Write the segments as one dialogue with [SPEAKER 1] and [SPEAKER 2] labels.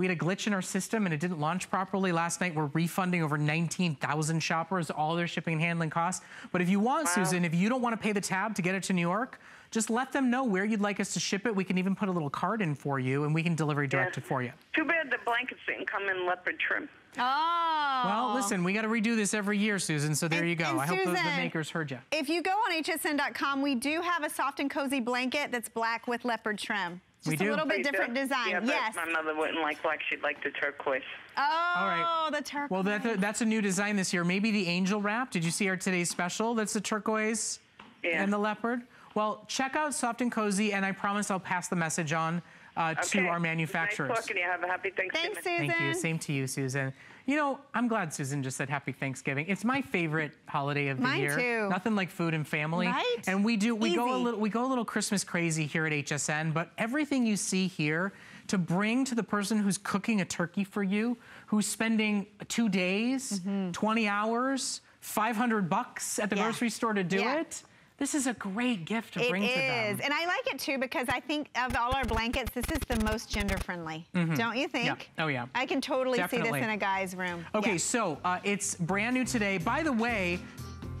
[SPEAKER 1] We had a glitch in our system and it didn't launch properly last night. We're refunding over 19,000 shoppers all their shipping and handling costs. But if you want, wow. Susan, if you don't want to pay the tab to get it to New York, just let them know where you'd like us to ship it. We can even put a little card in for you and we can deliver direct it for you.
[SPEAKER 2] Too bad the blankets didn't come in leopard trim.
[SPEAKER 3] Oh.
[SPEAKER 1] Well, listen, we got to redo this every year, Susan, so there and, you go. I Susan, hope the, the, makers heard you.
[SPEAKER 3] If you go on hsn.com, we do have a soft and cozy blanket that's black with leopard trim. Just
[SPEAKER 1] we do.
[SPEAKER 3] a little bit different design.
[SPEAKER 2] Yeah,
[SPEAKER 3] yes.
[SPEAKER 2] my mother wouldn't like black. She'd like the turquoise.
[SPEAKER 3] Oh, All right. the turquoise.
[SPEAKER 1] Well, that's a, that's a new design this year. Maybe the angel wrap. Did you see our today's special? That's the turquoise yeah. and the leopard. Well, check out Soft and Cozy, and I promise I'll pass the message on uh, okay. to our manufacturers.
[SPEAKER 2] Nice talking to you. Have a happy Thanksgiving.
[SPEAKER 3] Thanks, Susan.
[SPEAKER 1] Thank you. Same to you, Susan. You know, I'm glad Susan just said happy Thanksgiving. It's my favorite holiday of the
[SPEAKER 3] Mine
[SPEAKER 1] year.
[SPEAKER 3] Too.
[SPEAKER 1] Nothing like food and family.
[SPEAKER 3] Right?
[SPEAKER 1] And we do we
[SPEAKER 3] Easy.
[SPEAKER 1] go a little we go a little Christmas crazy here at HSN, but everything you see here to bring to the person who's cooking a turkey for you, who's spending 2 days, mm -hmm. 20 hours, 500 bucks at the yeah. grocery store to do
[SPEAKER 3] yeah.
[SPEAKER 1] it this is a great gift to
[SPEAKER 3] it
[SPEAKER 1] bring
[SPEAKER 3] is.
[SPEAKER 1] to them.
[SPEAKER 3] It is, and I like it too because I think of all our blankets, this is the most gender friendly. Mm -hmm. Don't you think?
[SPEAKER 1] Yeah. Oh yeah.
[SPEAKER 3] I can totally
[SPEAKER 1] Definitely.
[SPEAKER 3] see this in a guy's room.
[SPEAKER 1] Okay,
[SPEAKER 3] yeah.
[SPEAKER 1] so uh, it's brand new today. By the way,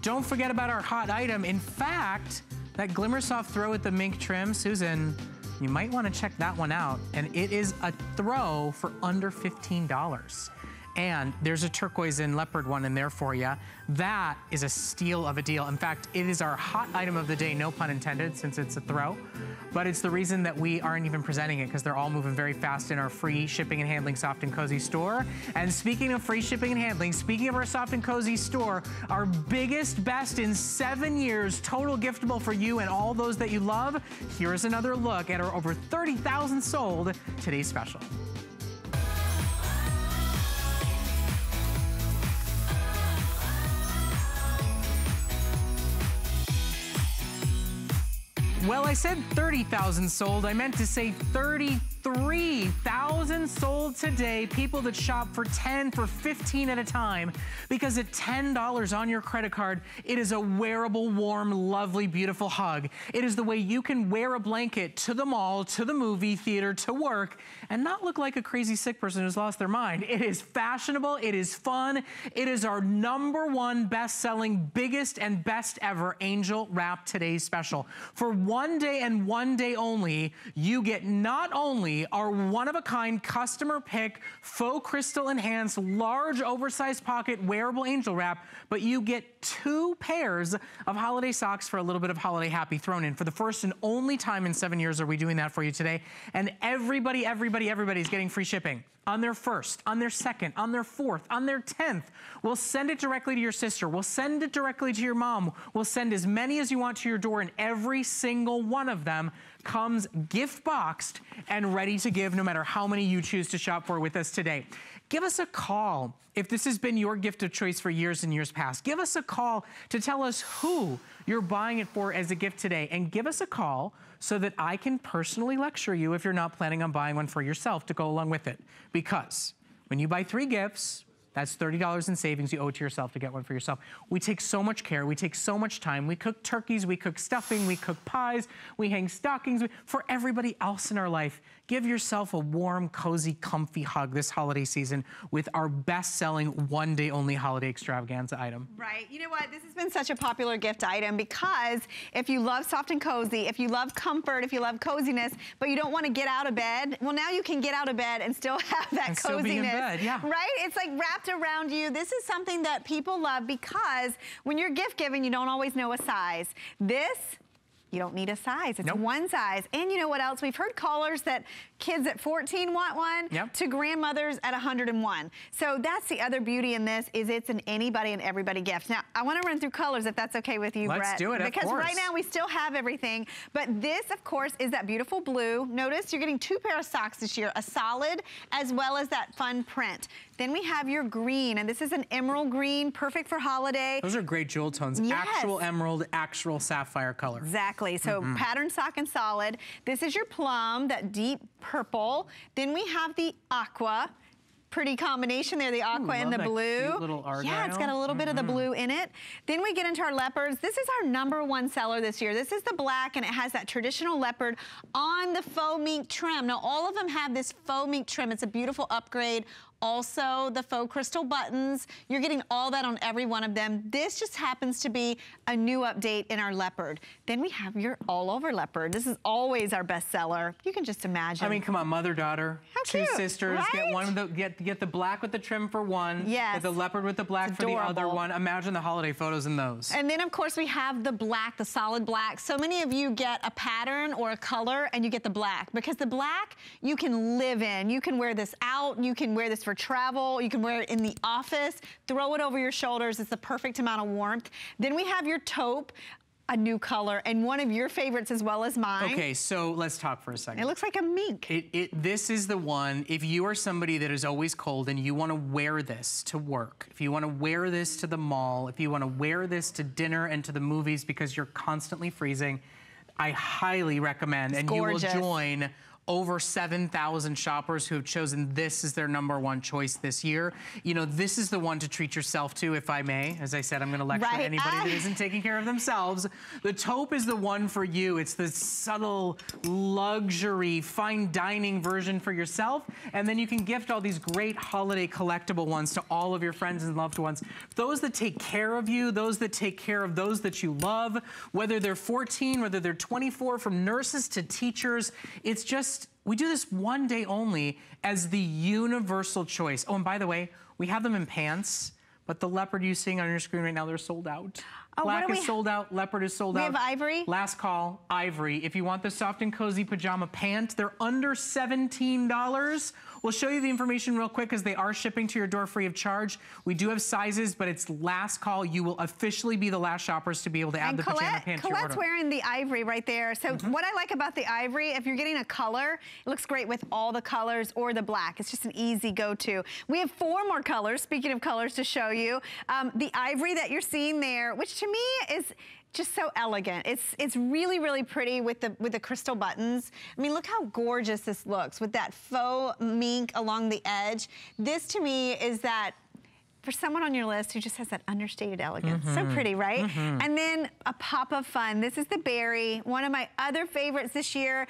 [SPEAKER 1] don't forget about our hot item. In fact, that Glimmer Soft throw with the mink trim, Susan, you might want to check that one out. And it is a throw for under $15. And there's a turquoise and leopard one in there for you. That is a steal of a deal. In fact, it is our hot item of the day, no pun intended, since it's a throw. But it's the reason that we aren't even presenting it because they're all moving very fast in our free shipping and handling soft and cozy store. And speaking of free shipping and handling, speaking of our soft and cozy store, our biggest, best in seven years, total giftable for you and all those that you love. Here's another look at our over 30,000 sold today's special. Well, I said 30,000 sold. I meant to say 30 3,000 sold today. People that shop for 10, for 15 at a time. Because at $10 on your credit card, it is a wearable, warm, lovely, beautiful hug. It is the way you can wear a blanket to the mall, to the movie theater, to work, and not look like a crazy sick person who's lost their mind. It is fashionable. It is fun. It is our number one best-selling, biggest and best ever Angel Wrap Today's Special. For one day and one day only, you get not only only our one-of-a-kind customer pick faux crystal enhanced large oversized pocket wearable angel wrap, but you get two pairs of holiday socks for a little bit of holiday happy thrown in. For the first and only time in seven years are we doing that for you today. And everybody, everybody, everybody is getting free shipping on their first, on their second, on their fourth, on their 10th. We'll send it directly to your sister. We'll send it directly to your mom. We'll send as many as you want to your door and every single one of them comes gift boxed and ready to give no matter how many you choose to shop for with us today. Give us a call if this has been your gift of choice for years and years past. Give us a call to tell us who you're buying it for as a gift today. And give us a call so that I can personally lecture you if you're not planning on buying one for yourself to go along with it. Because when you buy three gifts, that's $30 in savings you owe to yourself to get one for yourself. We take so much care. We take so much time. We cook turkeys. We cook stuffing. We cook pies. We hang stockings. For everybody else in our life, Give yourself a warm, cozy, comfy hug this holiday season with our best-selling one-day-only holiday extravaganza item.
[SPEAKER 3] Right. You know what? This has been such a popular gift item because if you love soft and cozy, if you love comfort, if you love coziness, but you don't want to get out of bed, well, now you can get out of bed and still have that
[SPEAKER 1] and
[SPEAKER 3] coziness.
[SPEAKER 1] Bed, yeah.
[SPEAKER 3] Right? It's like wrapped around you. This is something that people love because when you're gift giving, you don't always know a size. This you don't need a size. It's
[SPEAKER 1] nope.
[SPEAKER 3] one size. And you know what else? We've heard callers that kids at 14 want one
[SPEAKER 1] yep.
[SPEAKER 3] to grandmothers at 101. So that's the other beauty in this is it's an anybody and everybody gift. Now, I want to run through colors if that's okay with you,
[SPEAKER 1] Let's
[SPEAKER 3] Brett.
[SPEAKER 1] do it,
[SPEAKER 3] Because right now we still have everything. But this, of course, is that beautiful blue. Notice you're getting two pair of socks this year, a solid as well as that fun print. Then we have your green, and this is an emerald green, perfect for holiday.
[SPEAKER 1] Those are great jewel tones.
[SPEAKER 3] Yes.
[SPEAKER 1] Actual emerald, actual sapphire color.
[SPEAKER 3] Exactly. So mm -hmm. pattern sock and solid. This is your plum, that deep purple. Then we have the aqua. pretty combination there, the aqua
[SPEAKER 1] Ooh,
[SPEAKER 3] and the blue. Yeah, it's got a little bit of the
[SPEAKER 1] Mm-hmm.
[SPEAKER 3] blue in it. Then we get into our leopards. This is our number one seller this year. This is the black and it has that traditional leopard on the faux mink trim. Now all of them have this faux mink trim. It's a beautiful upgrade. Also, the faux crystal buttons. You're getting all that on every one of them. This just happens to be a new update in our leopard. Then we have your all over leopard. This is always our best seller. You can just imagine.
[SPEAKER 1] I mean, come on, mother daughter,
[SPEAKER 3] How
[SPEAKER 1] two
[SPEAKER 3] cute,
[SPEAKER 1] sisters. Get one of the get get the black with the trim for one.
[SPEAKER 3] Yes.
[SPEAKER 1] Get the leopard with the black for the other one. Imagine the holiday photos in those.
[SPEAKER 3] And then of course we have the black, the solid black. So many of you get a pattern or a color and you get the black because the black you can live in. You can wear this out, you can wear this for travel, you can wear it in the office, throw it over your shoulders. It's the perfect amount of warmth. Then we have your taupe, a new color and one of your favorites as well as mine.
[SPEAKER 1] Okay, so let's talk for a second.
[SPEAKER 3] It looks like a mink.
[SPEAKER 1] It, it, this is the one, if you are somebody that is always cold and you want to wear this to work, if you want to wear this to the mall, if you want to wear this to dinner and to the movies because you're constantly freezing, I highly recommend, and
[SPEAKER 3] gorgeous.
[SPEAKER 1] you will join over 7,000 shoppers who have chosen this as their number one choice this year. You know, this is the one to treat yourself to, if I may. As I said, I'm going to lecture
[SPEAKER 3] Right.
[SPEAKER 1] anybody
[SPEAKER 3] Ah.
[SPEAKER 1] that isn't taking care of themselves. The taupe is the one for you. It's the subtle luxury fine dining version for yourself. And then you can gift all these great holiday collectible ones to all of your friends and loved ones. Those that take care of you, those that take care of those that you love, whether they're 14, whether they're 24, from nurses to teachers, it's just, we do this one day only as the universal choice. Oh, and by the way, we have them in pants. But the leopard you're seeing on your screen right now, they're sold out.
[SPEAKER 3] Oh,
[SPEAKER 1] Black is sold out, leopard is sold
[SPEAKER 3] We
[SPEAKER 1] out.
[SPEAKER 3] We have ivory?
[SPEAKER 1] Last call, ivory. If you want the soft and cozy pajama pant, they're under $17. We'll show you the information real quick because they are shipping to your door free of charge. We do have sizes, but it's last call. You will officially be the last shoppers to be able to add
[SPEAKER 3] And
[SPEAKER 1] the pajama
[SPEAKER 3] Colette,
[SPEAKER 1] pant to your
[SPEAKER 3] Colette's
[SPEAKER 1] order.
[SPEAKER 3] Wearing the ivory right there. So what I like about the ivory, if you're getting a color, it looks great with all the colors or the black. It's just an easy go-to. We have four more colors, speaking of colors, to show you. Um, the ivory that you're seeing there, which to me is just so elegant. It's it's really really pretty with the with the crystal buttons. I mean, look how gorgeous this looks with that faux mink along the edge. This to me is that for someone on your list who just has that understated elegance. So mm-hmm. pretty, right? Mm-hmm. And then a pop of fun. This is the berry, one of my other favorites this year.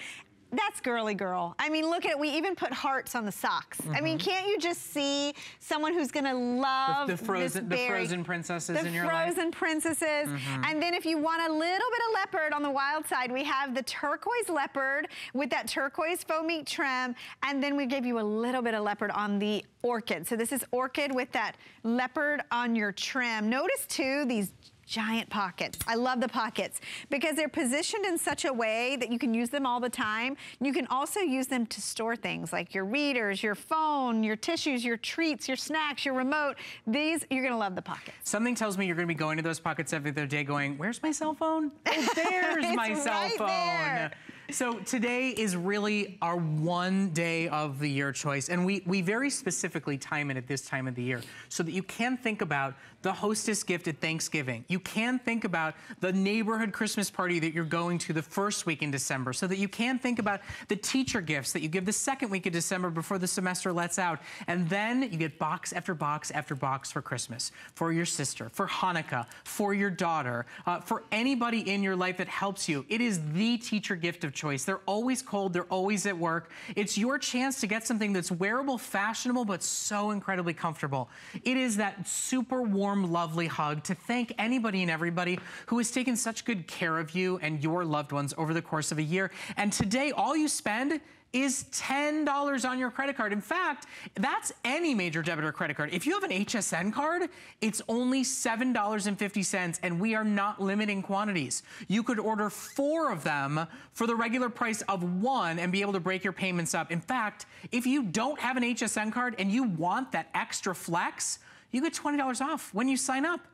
[SPEAKER 3] That's girly girl. I mean, look at it. We even put hearts on the socks. I mean, can't you just see someone who's gonna love
[SPEAKER 1] The- the frozen- the frozen princesses
[SPEAKER 3] the
[SPEAKER 1] in your life. Mm-hmm.
[SPEAKER 3] frozen princesses. And then if you want a little bit of leopard on the wild side, we have the turquoise leopard with that turquoise faux meat trim. And then we gave you a little bit of leopard on the orchid. So this is orchid with that leopard on your trim. Notice too, these giant pockets. I love the pockets because they're positioned in such a way that you can use them all the time. You can also use them to store things like your readers, your phone, your tissues, your treats, your snacks, your remote. These, you're gonna love the pockets.
[SPEAKER 1] Something tells me you're going to be going to those pockets every other day going, where's my cell phone? Oh, there's my cell
[SPEAKER 3] right
[SPEAKER 1] phone.
[SPEAKER 3] there.
[SPEAKER 1] So today is really our one day of the year choice. And we, we very specifically time it at this time of the year so that you can think about the hostess gift at Thanksgiving. You can think about the neighborhood Christmas party that you're going to the first week in December so that you can think about the teacher gifts that you give the second week of December before the semester lets out. And then you get box after box after box for Christmas, for your sister, for Hanukkah, for your daughter, uh, for anybody in your life that helps you. It is the teacher gift of choice. They're always cold, they're always at work. It's your chance to get something that's wearable, fashionable, but so incredibly comfortable. It is that super warm, lovely hug to thank anybody and everybody who has taken such good care of you and your loved ones over the course of a year. And today, all you spend is $10 on your credit card. In fact, that's any major debit or credit card. If you have an HSN card, it's only $7.50 and we are not limiting quantities. You could order four of them for the regular price of one and be able to break your payments up. In fact, if you don't have an HSN card and you want that extra flex, you get $20 off when you sign up.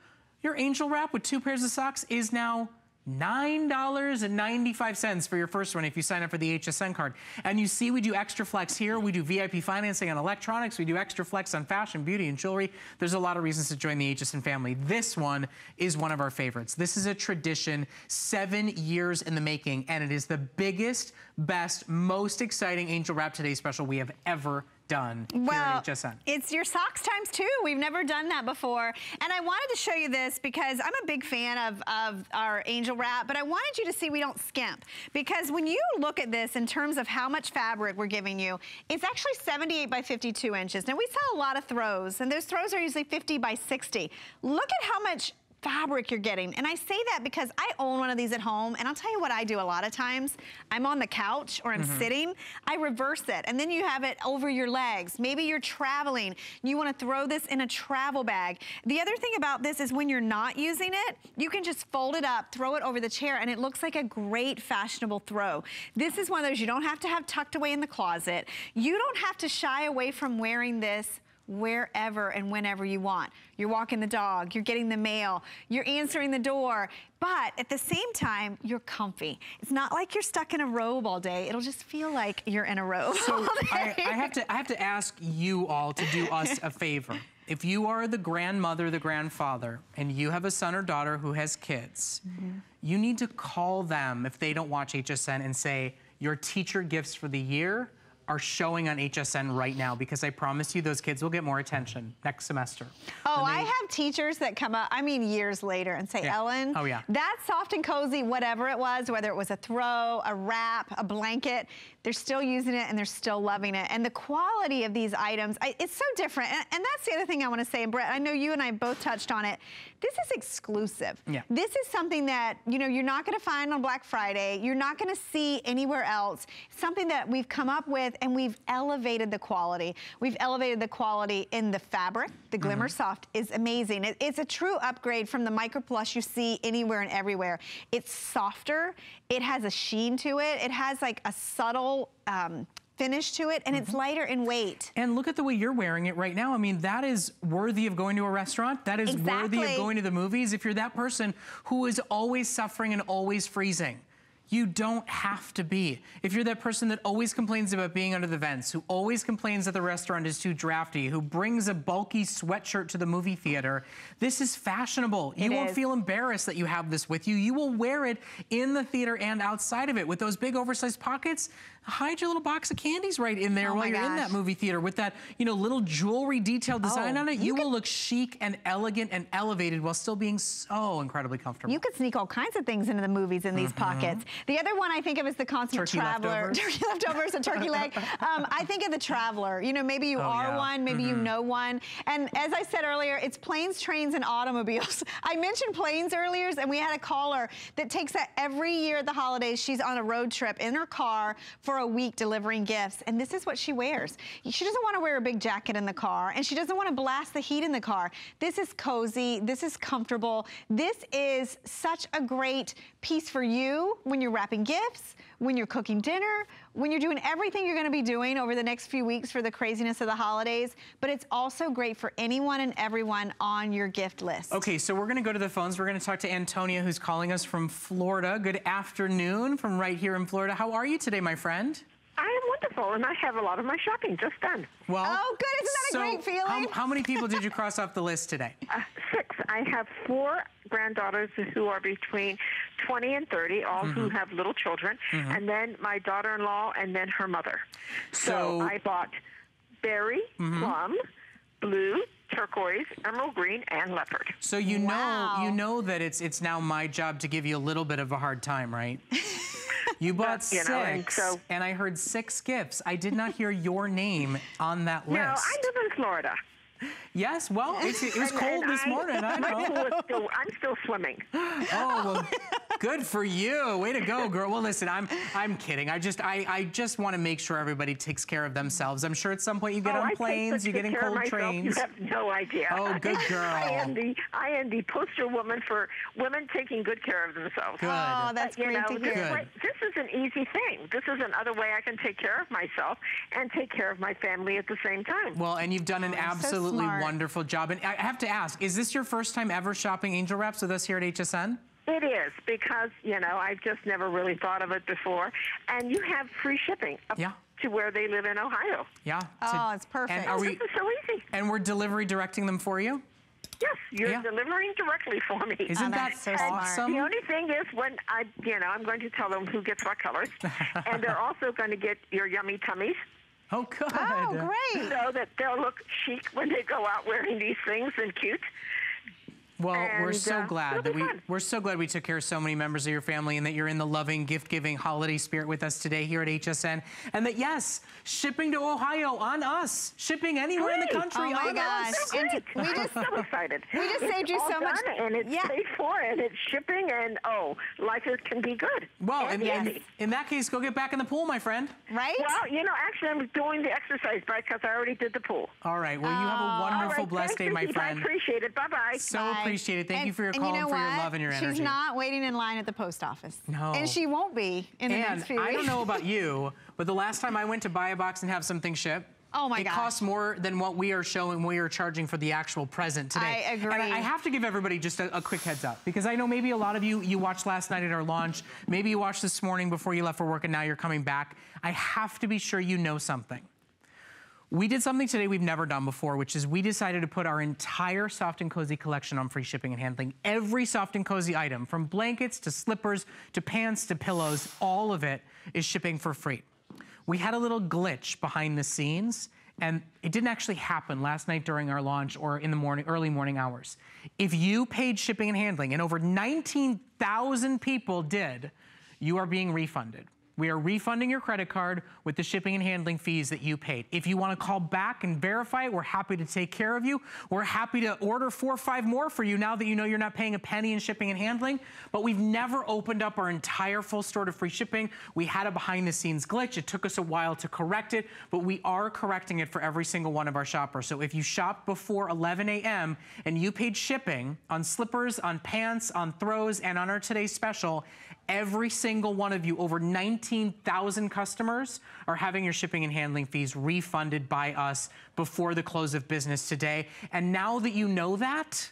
[SPEAKER 1] Your Angel Wrap with two pairs of socks is now $9.95 for your first one if you sign up for the HSN card. And you see we do extra flex here. We do VIP financing on electronics. We do extra flex on fashion, beauty, and jewelry. There's a lot of reasons to join the HSN family. This one is one of our favorites. This is a tradition, seven years in the making, and it is the biggest, best, most exciting Angel Wrap Today special we have ever done
[SPEAKER 3] Well,
[SPEAKER 1] here at HSN.
[SPEAKER 3] it's your socks times two. We've never done that before. And I wanted to show you this because I'm a big fan of, of our angel wrap, but I wanted you to see we don't skimp. Because when you look at this in terms of how much fabric we're giving you, it's actually 78 by 52 inches. Now we sell a lot of throws, and those throws are usually 50 by 60. Look at how much fabric you're getting. And I say that because I own one of these at home and I'll tell you what I do a lot of times. I'm on the couch or I'm
[SPEAKER 1] Mm-hmm.
[SPEAKER 3] sitting, I reverse it and then you have it over your legs. Maybe you're traveling, you wanna throw this in a travel bag. The other thing about this is when you're not using it, you can just fold it up, throw it over the chair and it looks like a great fashionable throw. This is one of those you don't have to have tucked away in the closet. You don't have to shy away from wearing this wherever and whenever you want. You're walking the dog, you're getting the mail, you're answering the door, but at the same time, you're comfy. It's not like you're stuck in a robe all day. It'll just feel like you're in a robe
[SPEAKER 1] So
[SPEAKER 3] all
[SPEAKER 1] I,
[SPEAKER 3] day.
[SPEAKER 1] I have to I have to ask you all to do us a favor. If you are the grandmother, the grandfather, and you have a son or daughter who has kids,
[SPEAKER 3] Mm-hmm.
[SPEAKER 1] you need to call them if they don't watch HSN and say your teacher gifts for the year are showing on HSN right now because I promise you those kids will get more attention next semester.
[SPEAKER 3] Oh,
[SPEAKER 1] When
[SPEAKER 3] I have teachers that come up, I mean years later, and say,
[SPEAKER 1] Yeah.
[SPEAKER 3] Ellen,
[SPEAKER 1] Oh, yeah.
[SPEAKER 3] that soft and cozy, whatever it was, whether it was a throw, a wrap, a blanket, they're still using it and they're still loving it. And the quality of these items, I, it's so different. And, and that's the other thing I want to say, and Brett, I know you and I both touched on it. This is exclusive.
[SPEAKER 1] Yeah.
[SPEAKER 3] This is something that, you know, you're not going to find on Black Friday. You're not going to see anywhere else. Something that we've come up with and we've elevated the quality. We've elevated the quality in the fabric. The mm-hmm. Glimmer Soft is amazing. It- it's a true upgrade from the Micro Plush you see anywhere and everywhere. It's softer. It has a sheen to it. It has like a subtle um, finish to it, and it's lighter in weight.
[SPEAKER 1] And look at the way you're wearing it right now. I mean, that is worthy of going to a restaurant. That is worthy of going to the movies. If you're that person who is always suffering and always freezing, you don't have to be. If you're that person that always complains about being under the vents, who always complains that the restaurant is too drafty, who brings a bulky sweatshirt to the movie theater, this is fashionable. you
[SPEAKER 3] It
[SPEAKER 1] won't feel embarrassed that you have this with you. You will wear it in the theater and outside of it with those big oversized pockets. Hide your little box of candies right in there
[SPEAKER 3] Oh
[SPEAKER 1] while you're in that movie theater with that, you know, little jewelry detail design
[SPEAKER 3] Oh,
[SPEAKER 1] on it.
[SPEAKER 3] you
[SPEAKER 1] You, will look chic and elegant and elevated while still being so incredibly comfortable.
[SPEAKER 3] You could sneak all kinds of things into the movies in these pockets. The other one I think of is the consummate
[SPEAKER 1] Mm-hmm. Turkey
[SPEAKER 3] traveler.
[SPEAKER 1] leftovers.
[SPEAKER 3] Turkey leftovers, a turkey leg. Um, I think of the traveler. You know, maybe you
[SPEAKER 1] Oh,
[SPEAKER 3] are
[SPEAKER 1] yeah. Mm-hmm.
[SPEAKER 3] one, maybe you know one. And as I said earlier, it's planes, trains, and automobiles. I mentioned planes earlier, and we had a caller that takes that every year at the holidays. She's on a road trip in her car for a week delivering gifts, and this is what she wears. She doesn't want to wear a big jacket in the car, and she doesn't want to blast the heat in the car. This is cozy. This is comfortable. This is such a great piece for you when you're wrapping gifts, when you're cooking dinner, when you're doing everything you're going to be doing over the next few weeks for the craziness of the holidays. But it's also great for anyone and everyone on your gift list.
[SPEAKER 1] Okay, so we're going to go to the phones. We're going to talk to Antonia, who's calling us from Florida. Good afternoon from right here in Florida. How are you today, my friend?
[SPEAKER 4] I am wonderful, and I have a lot of my shopping just done.
[SPEAKER 1] Well,
[SPEAKER 3] Oh, good. Isn't that a great feeling?
[SPEAKER 1] How, how many people did you cross off the list today?
[SPEAKER 4] Uh, six. I have four granddaughters who are between 20 and 30, all
[SPEAKER 1] Mm-hmm.
[SPEAKER 4] who have little children, and then my daughter-in-law, and then her mother.
[SPEAKER 1] So-
[SPEAKER 4] So, I bought berry,
[SPEAKER 1] Mm-hmm.
[SPEAKER 4] plum, blue, turquoise, emerald green, and leopard.
[SPEAKER 1] So you
[SPEAKER 3] Wow.
[SPEAKER 1] know, you know that it's it's now my job to give you a little bit of a hard time, right? You bought
[SPEAKER 4] you
[SPEAKER 1] six,
[SPEAKER 4] know, and so-
[SPEAKER 1] and I heard six gifts. I did not hear your name on that list.
[SPEAKER 4] No, I live in Florida.
[SPEAKER 1] Yes, well, it's, it was
[SPEAKER 4] And-
[SPEAKER 1] cold
[SPEAKER 4] and
[SPEAKER 1] this
[SPEAKER 4] I-
[SPEAKER 1] morning. I
[SPEAKER 4] my
[SPEAKER 1] know.
[SPEAKER 4] pool is still, I'm still swimming.
[SPEAKER 1] Oh, well, good for you. Way to go, girl. Well, listen, I'm I'm kidding. I just I, I just want to make sure everybody takes care of themselves. I'm sure at some point you get
[SPEAKER 4] Oh,
[SPEAKER 1] on
[SPEAKER 4] take
[SPEAKER 1] planes, you get in
[SPEAKER 4] care of
[SPEAKER 1] cold
[SPEAKER 4] myself,
[SPEAKER 1] trains.
[SPEAKER 4] You have no idea.
[SPEAKER 1] Oh, good girl.
[SPEAKER 4] I am the I am the poster woman for women taking good care of themselves.
[SPEAKER 1] Good.
[SPEAKER 3] Oh, that's
[SPEAKER 4] you
[SPEAKER 3] great
[SPEAKER 4] know,
[SPEAKER 3] to
[SPEAKER 4] this,
[SPEAKER 3] hear.
[SPEAKER 1] Good.
[SPEAKER 4] way- this is an easy thing. This is another way I can take care of myself and take care of my family at the same time.
[SPEAKER 1] Well, and you've done an
[SPEAKER 3] Oh,
[SPEAKER 1] absolutely
[SPEAKER 3] smart.
[SPEAKER 1] wonderful job. And I have to ask, is this your first time ever shopping Angel Wraps with us here at HSN?
[SPEAKER 4] It is because you know I've just never really thought of it before, and you have free shipping up
[SPEAKER 1] Yeah.
[SPEAKER 4] to where they live in Ohio.
[SPEAKER 1] Yeah.
[SPEAKER 3] Oh, it's
[SPEAKER 1] And
[SPEAKER 3] perfect.
[SPEAKER 1] are
[SPEAKER 4] Oh,
[SPEAKER 1] we?
[SPEAKER 4] this is so easy.
[SPEAKER 1] And we're delivery directing them for you.
[SPEAKER 4] Yes, you're
[SPEAKER 1] Yeah.
[SPEAKER 4] delivering directly for me.
[SPEAKER 1] Isn't oh,
[SPEAKER 3] that so smart.
[SPEAKER 1] awesome?
[SPEAKER 4] The only thing is when I, you know, I'm going to tell them who gets what colors, and they're also going to get your yummy tummies
[SPEAKER 1] Oh, good.
[SPEAKER 3] Oh, great.
[SPEAKER 4] so that they'll look chic when they go out wearing these things and cute.
[SPEAKER 1] Well, we're so
[SPEAKER 4] uh,
[SPEAKER 1] glad that we
[SPEAKER 4] fun.
[SPEAKER 1] we're so glad we took care of so many members of your family and that you're in the loving, gift-giving holiday spirit with us today here at HSN. And that yes, shipping to Ohio on us, shipping anywhere in the country
[SPEAKER 3] Oh my
[SPEAKER 1] on
[SPEAKER 3] gosh.
[SPEAKER 1] us.
[SPEAKER 4] So
[SPEAKER 3] And
[SPEAKER 4] great.
[SPEAKER 3] we
[SPEAKER 4] I'm
[SPEAKER 3] just-
[SPEAKER 4] so excited.
[SPEAKER 3] we just
[SPEAKER 4] It's
[SPEAKER 3] saved you so much-
[SPEAKER 4] done, and it's
[SPEAKER 3] Yeah.
[SPEAKER 4] paid for, and it's shipping, and oh, life can be good.
[SPEAKER 1] Well,
[SPEAKER 4] and
[SPEAKER 1] in, in, in that case, go get back in the pool, my friend.
[SPEAKER 3] Right?
[SPEAKER 4] Well, you know, actually, I'm doing the exercise because I already did the pool.
[SPEAKER 1] All right. Well, you have a
[SPEAKER 3] Oh.
[SPEAKER 1] Wonderful,
[SPEAKER 4] right,
[SPEAKER 1] blessed
[SPEAKER 4] thanks,
[SPEAKER 1] day, my
[SPEAKER 4] Vicki.
[SPEAKER 1] friend.
[SPEAKER 4] I appreciate it. Bye bye.
[SPEAKER 1] So
[SPEAKER 3] Bye.
[SPEAKER 1] Appreciated. Thank
[SPEAKER 3] And-
[SPEAKER 1] you for your
[SPEAKER 3] and
[SPEAKER 1] call
[SPEAKER 3] you
[SPEAKER 1] and
[SPEAKER 3] know
[SPEAKER 1] for your love and your energy.
[SPEAKER 3] She's not waiting in line at the post office.
[SPEAKER 1] No.
[SPEAKER 3] And she won't be in the
[SPEAKER 1] And
[SPEAKER 3] next few weeks.
[SPEAKER 1] I don't know about you, but the last time I went to buy a box and have something shipped,
[SPEAKER 3] Oh my god.
[SPEAKER 1] it
[SPEAKER 3] gosh.
[SPEAKER 1] costs more than what we are showing, we are charging for the actual present today.
[SPEAKER 3] I agree.
[SPEAKER 1] And I, I have to give everybody just a, a quick heads up because I know maybe a lot of you, you watched last night at our launch, maybe you watched this morning before you left for work and now you're coming back. I have to be sure you know something. We did something today we've never done before, which is we decided to put our entire soft and cozy collection on free shipping and handling. Every soft and cozy item, from blankets to slippers to pants to pillows, all of it is shipping for free. We had a little glitch behind the scenes, and it didn't actually happen last night during our launch or in the morning, early morning hours. If you paid shipping and handling, and over 19,000 people did, you are being refunded. We are refunding your credit card with the shipping and handling fees that you paid. If you want to call back and verify it, we're happy to take care of you. We're happy to order four or five more for you now that you know you're not paying a penny in shipping and handling. But we've never opened up our entire full store to free shipping. We had a behind the scenes glitch. It took us a while to correct it, but we are correcting it for every single one of our shoppers. So if you shop before 11 a.m. and you paid shipping on slippers, on pants, on throws, and on our today's special, Every single one of you, over 19,000 customers, are having your shipping and handling fees refunded by us before the close of business today. And now that you know that,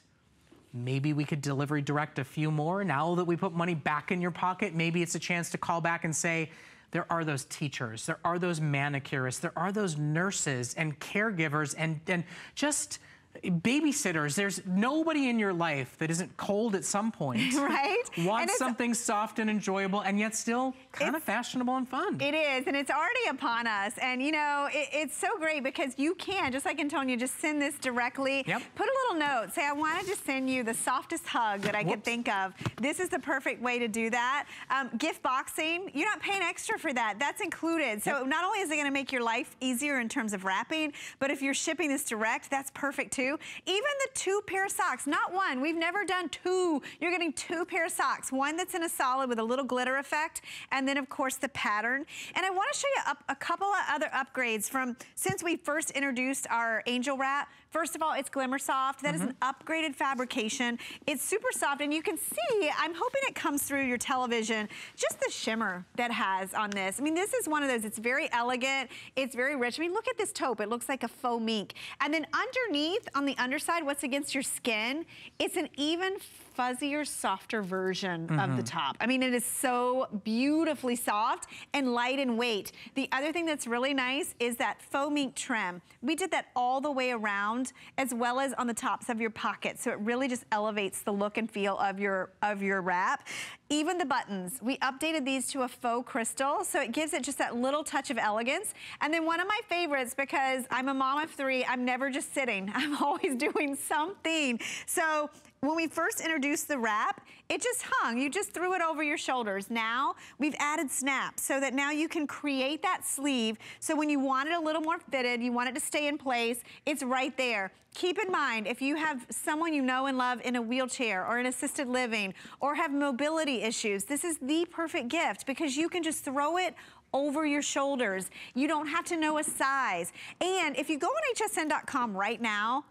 [SPEAKER 1] maybe we could delivery direct a few more. Now that we put money back in your pocket, maybe it's a chance to call back and say, there are those teachers, there are those manicurists, there are those nurses and caregivers and, and just babysitters. There's nobody in your life that isn't cold at some point.
[SPEAKER 3] Right?
[SPEAKER 1] Wants something soft and enjoyable and yet still kind of fashionable and fun.
[SPEAKER 3] It is, and it's already upon us. And you know, it, it's so great because you can, just like Antonia, just send this directly.
[SPEAKER 1] Yep.
[SPEAKER 3] Put a little note. Say, I wanted to send you the softest hug that I could think of. This is the perfect way to do that. Um, gift boxing, you're not paying extra for that. That's included. So
[SPEAKER 1] Yep.
[SPEAKER 3] not only is it going to make your life easier in terms of wrapping, but if you're shipping this direct, that's perfect too. Even the two pair of socks, not one. We've never done two. You're getting two pair of socks. One that's in a solid with a little glitter effect, and then of course the pattern. And I want to show you up a couple of other upgrades from since we first introduced our angel wrap. First of all, it's Glimmer Soft. That is an mm-hmm. upgraded fabrication. It's super soft, and you can see, I'm hoping it comes through your television, just the shimmer that has on this. I mean, this is one of those, it's very elegant, it's very rich. I mean, look at this taupe. It looks like a faux mink. And then underneath, on the underside, what's against your skin, it's an even fuzzier, softer version of the mm-hmm. top. I mean, it is so beautifully soft and light in weight. The other thing that's really nice is that faux mink trim. We did that all the way around as well as on the tops of your pockets. So it really just elevates the look and feel of your, of your wrap. Even the buttons, we updated these to a faux crystal, so it gives it just that little touch of elegance. And then one of my favorites, because I'm a mom of three, I'm never just sitting. I'm always doing something. So when we first introduced the wrap, it just hung. You just threw it over your shoulders. Now we've added snaps so that now you can create that sleeve. So when you want it a little more fitted, you want it to stay in place, it's right there. Keep in mind, if you have someone you know and love in a wheelchair or in assisted living or have mobility issues, this is the perfect gift because you can just throw it over your shoulders. You don't have to know a size. And if you go on hsn.com right now,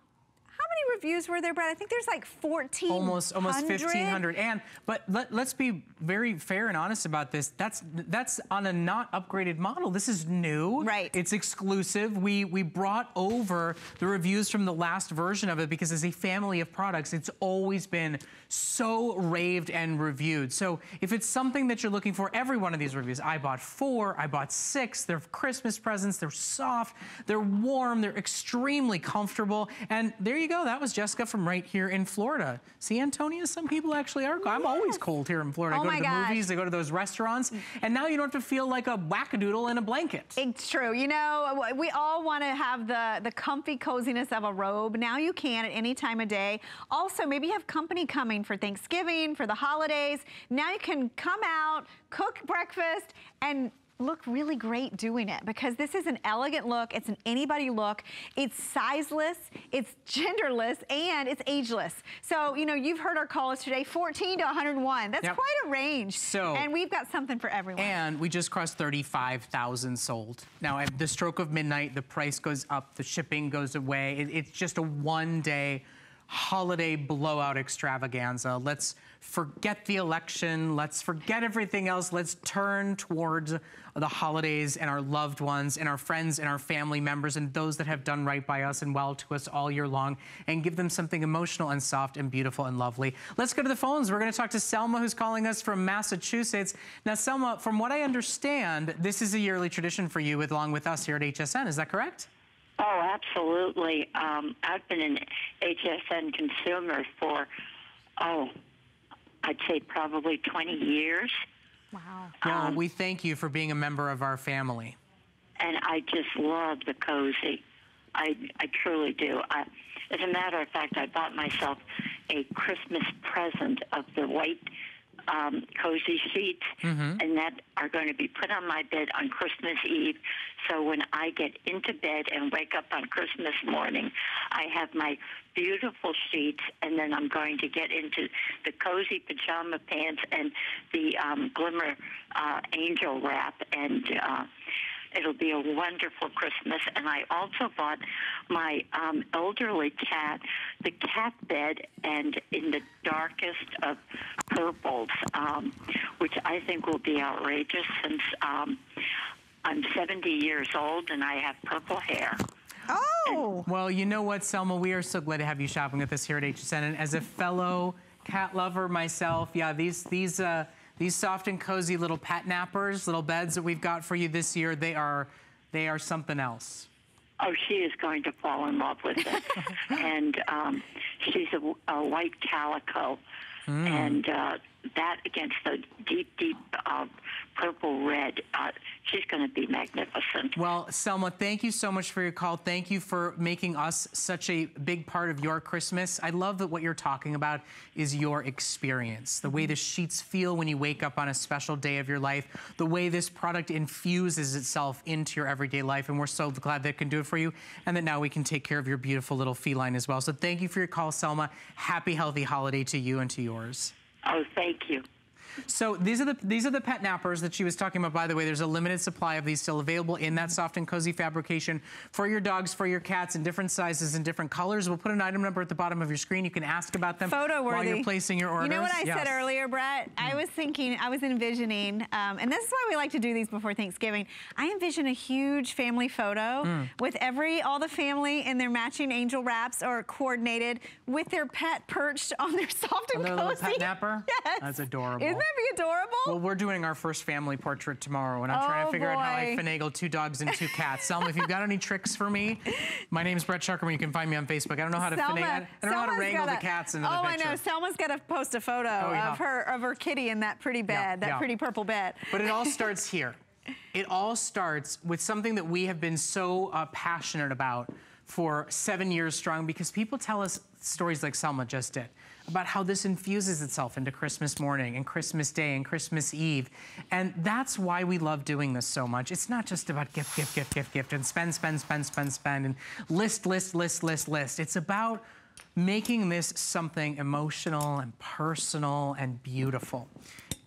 [SPEAKER 3] many reviews were there, Brad? I think there's like 14.
[SPEAKER 1] almost almost 1500 and but let, let's be very fair and honest about this. That's that's on a not upgraded model. This is new.
[SPEAKER 3] Right.
[SPEAKER 1] it's exclusive. We we brought over the reviews from the last version of it because as a family of products. It's always been so raved and reviewed. So if it's something that you're looking for every one of these reviews i bought four i bought six they're christmas presents they're soft they're warm they're extremely comfortable. And there you go Oh, that was Jessica from right here in Florida. See, Antonia, some people actually are. I'm always cold here in Florida.
[SPEAKER 3] Oh
[SPEAKER 1] I go
[SPEAKER 3] my
[SPEAKER 1] to the
[SPEAKER 3] gosh.
[SPEAKER 1] movies, I go to those restaurants, and now you don't have to feel like a wackadoodle in a blanket.
[SPEAKER 3] It's true. You know, we all want to have the, the comfy coziness of a robe. Now you can at any time of day. Also, maybe you have company coming for Thanksgiving, for the holidays. Now you can come out, cook breakfast, and look really great doing it because this is an elegant look. It's an anybody look. It's sizeless, it's genderless, and it's ageless. So, you know, you've heard our callers today, 14 to 101. That's
[SPEAKER 1] Yep.
[SPEAKER 3] quite a range.
[SPEAKER 1] So-
[SPEAKER 3] and we've got something for everyone.
[SPEAKER 1] And we just crossed 35,000 sold. Now, at the stroke of midnight, the price goes up, the shipping goes away. It- it's just a one day holiday blowout extravaganza. Let's forget the election. Let's forget everything else. Let's turn towards the holidays and our loved ones and our friends and our family members and those that have done right by us and well to us all year long and give them something emotional and soft and beautiful and lovely. Let's go to the phones. We're going to talk to Selma, who's calling us from Massachusetts. Now, Selma, from what I understand, this is a yearly tradition for you, along with us here at HSN. Is that correct?
[SPEAKER 5] Oh, absolutely. Um, I've been an HSN consumer for, oh, I'd say probably 20 years.
[SPEAKER 3] wow.
[SPEAKER 1] Well, we thank you for being a member of our family.
[SPEAKER 5] and I just love the cozy. I I truly do. I, as a matter of fact, I bought myself a Christmas present of the white um, cozy sheets, and that are going to be put on my bed on Christmas Eve. So when I get into bed and wake up on Christmas morning, I have my beautiful sheets, and then I'm going to get into the cozy pajama pants and the um, glimmer uh, angel wrap, and uh, It'll be a wonderful Christmas. And I also bought my um, elderly cat the cat bed and in the darkest of purples, um, which I think will be outrageous since um, I'm 70 years old and I have purple hair.
[SPEAKER 3] Oh!
[SPEAKER 1] Well, you know what, Selma? We are so glad to have you shopping with us here at HSN. And as a fellow cat lover myself, yeah, these these uh, these soft and cozy little pet nappers, little beds that we've got for you this year, they are they are something else.
[SPEAKER 5] Oh, she is going to fall in love with it. and um, she's a, a white calico. And uh, that against the deep, deep uh, purple red, uh, she's going to be magnificent.
[SPEAKER 1] Well, Selma, thank you so much for your call. Thank you for making us such a big part of your Christmas. I love that what you're talking about is your experience, the way the sheets feel when you wake up on a special day of your life, the way this product infuses itself into your everyday life. And we're so glad that it can do it for you and that now we can take care of your beautiful little feline as well. So thank you for your call, Selma. Happy, healthy holiday to you and to yours.
[SPEAKER 5] Oh, thank you.
[SPEAKER 1] So these are the these are the pet nappers that she was talking about. By the way, there's a limited supply of these still available in that soft and cozy fabrication for your dogs, for your cats, in different sizes and different colors. We'll put an item number at the bottom of your screen. You can ask about them
[SPEAKER 3] Photo worthy.
[SPEAKER 1] while you're placing your orders.
[SPEAKER 3] You know what I
[SPEAKER 1] Yes.
[SPEAKER 3] said earlier, Brett? I was thinking, I was envisioning, um, and this is why we like to do these before Thanksgiving. I envision a huge family photo
[SPEAKER 1] Hmm.
[SPEAKER 3] with every, all the family in their matching angel wraps or coordinated with their pet perched on their soft and
[SPEAKER 1] On their
[SPEAKER 3] cozy.
[SPEAKER 1] little pet napper?
[SPEAKER 3] Yes.
[SPEAKER 1] That's adorable.
[SPEAKER 3] Isn't that be adorable?
[SPEAKER 1] Well, we're doing our first family portrait tomorrow, and I'm trying
[SPEAKER 3] Oh,
[SPEAKER 1] to figure out how I finagle two dogs and two cats. Selma, if you've got any tricks for me, my name's Brett Chukerman. You can find me on Facebook. I don't know how to
[SPEAKER 3] Selma,
[SPEAKER 1] finagle. I don't know how to wrangle the
[SPEAKER 3] gotta-
[SPEAKER 1] cats into
[SPEAKER 3] oh,
[SPEAKER 1] the
[SPEAKER 3] I
[SPEAKER 1] picture.
[SPEAKER 3] know. Selma's got to post a photo
[SPEAKER 1] yeah.
[SPEAKER 3] of her of her kitty in that pretty bed, that
[SPEAKER 1] yeah.
[SPEAKER 3] pretty purple bed.
[SPEAKER 1] But it all starts here. It all starts with something that we have been so uh, passionate about for seven years strong because people tell us stories like Selma just did about how this infuses itself into Christmas morning and Christmas Day and Christmas Eve. And that's why we love doing this so much. It's not just about gift, gift, gift, gift, gift, and spend, spend, spend, spend, spend, and list, list, list, list, list. It's about making this something emotional and personal and beautiful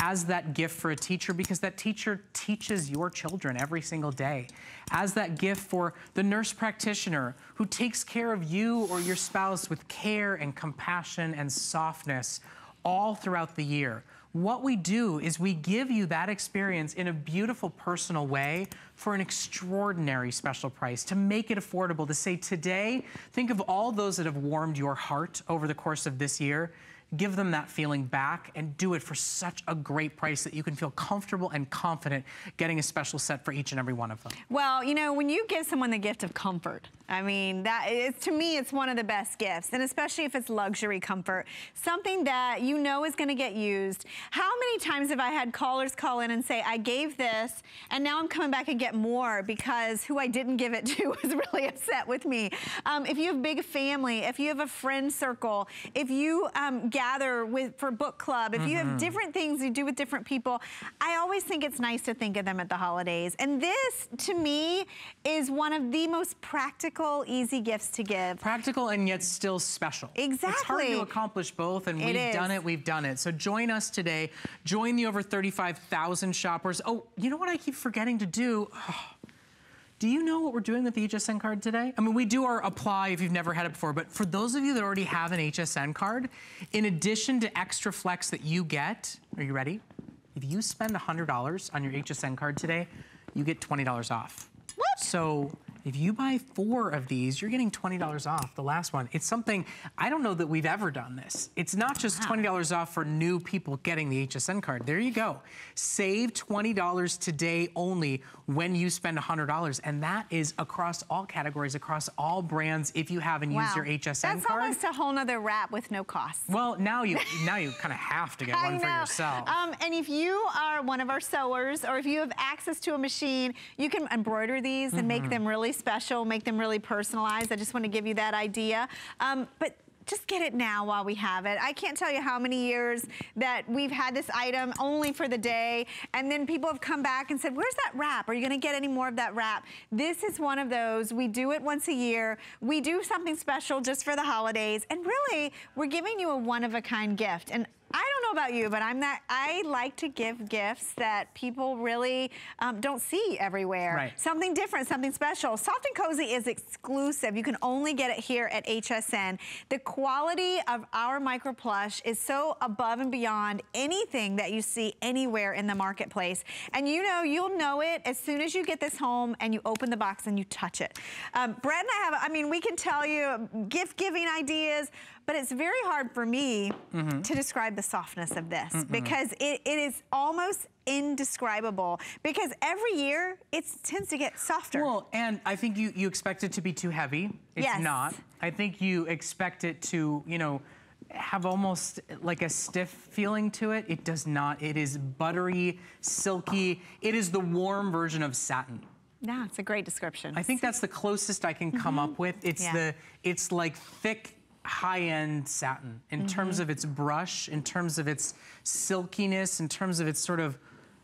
[SPEAKER 1] as that gift for a teacher because that teacher teaches your children every single day. As that gift for the nurse practitioner who takes care of you or your spouse with care and compassion and softness all throughout the year. What we do is we give you that experience in a beautiful personal way for an extraordinary special price to make it affordable to say today, think of all those that have warmed your heart over the course of this year. Give them that feeling back and do it for such a great price that you can feel comfortable and confident getting a special set for each and every one of them.
[SPEAKER 3] Well, you know, when you give someone the gift of comfort, I mean, that is, to me, it's one of the best gifts, and especially if it's luxury comfort, something that you know is gonna get used. How many times have I had callers call in and say, I gave this, and now I'm coming back and get more because who I didn't give it to was really upset with me. Um, if you have big family, if you have a friend circle, if you um, gather with for book club, if mm -hmm. you have mm-hmm. different things you do with different people, I always think it's nice to think of them at the holidays. And this, to me, is one of the most practical, easy gifts to give.
[SPEAKER 1] Practical and yet still special.
[SPEAKER 3] Exactly.
[SPEAKER 1] It's hard to accomplish both, and we've done it, we've done it. So join us today. Join the over 35,000 shoppers. Oh, you know what I keep forgetting to do? Oh. Do you know what we're doing with the HSN card today? I mean, we do our apply if you've never had it before, but for those of you that already have an HSN card, in addition to extra flex that you get, are you ready? If you spend $100 on your HSN card today, you get $20 off.
[SPEAKER 3] What?
[SPEAKER 1] So if you buy four of these, you're getting $20 off the last one. It's something, I don't know that we've ever done this. It's not just $20 off for new people getting the HSN card. There you go. Save $20 today only when you spend $100. And that is across all categories, across all brands if you haven't
[SPEAKER 3] wow.
[SPEAKER 1] used your HSN
[SPEAKER 3] That's
[SPEAKER 1] card.
[SPEAKER 3] That's almost a whole nother wrap with no cost.
[SPEAKER 1] Well, now you now you kind of have to get one for yourself.
[SPEAKER 3] Um, and if you are one of our sewers or if you have access to a machine, you can embroider these and mm -hmm. make mm-hmm. them really special, make them really personalized. I just want to give you that idea. Um, but just get it now while we have it. I can't tell you how many years that we've had this item only for the day and then people have come back and said, where's that wrap? Are you gonna get any more of that wrap? This is one of those. We do it once a year. We do something special just for the holidays and really we're giving you a one-of-a-kind gift. And know about you, but I'm that I like to give gifts that people really um, don't see everywhere.
[SPEAKER 1] Right.
[SPEAKER 3] Something different, something special. Soft and Cozy is exclusive. You can only get it here at HSN. The quality of our micro plush is so above and beyond anything that you see anywhere in the marketplace. And you know, you'll know it as soon as you get this home and you open the box and you touch it. Um, Brett and I have, I mean, we can tell you gift giving ideas, but it's very hard for me mm -hmm. to describe the softness of this mm -hmm. because it, it is almost indescribable because every year it tends to get softer.
[SPEAKER 1] Well, and I think you, you expect it to be too heavy. It's
[SPEAKER 3] yes.
[SPEAKER 1] not. I think you expect it to, you know, have almost like a stiff feeling to it. It does not. It is buttery, silky. It is the warm version of satin.
[SPEAKER 3] Yeah, it's a great description.
[SPEAKER 1] I think that's the closest I can come mm -hmm. up with. It's yeah. the, it's like thick high-end satin in mm -hmm. terms of its brush, in terms of its silkiness, in terms of its sort of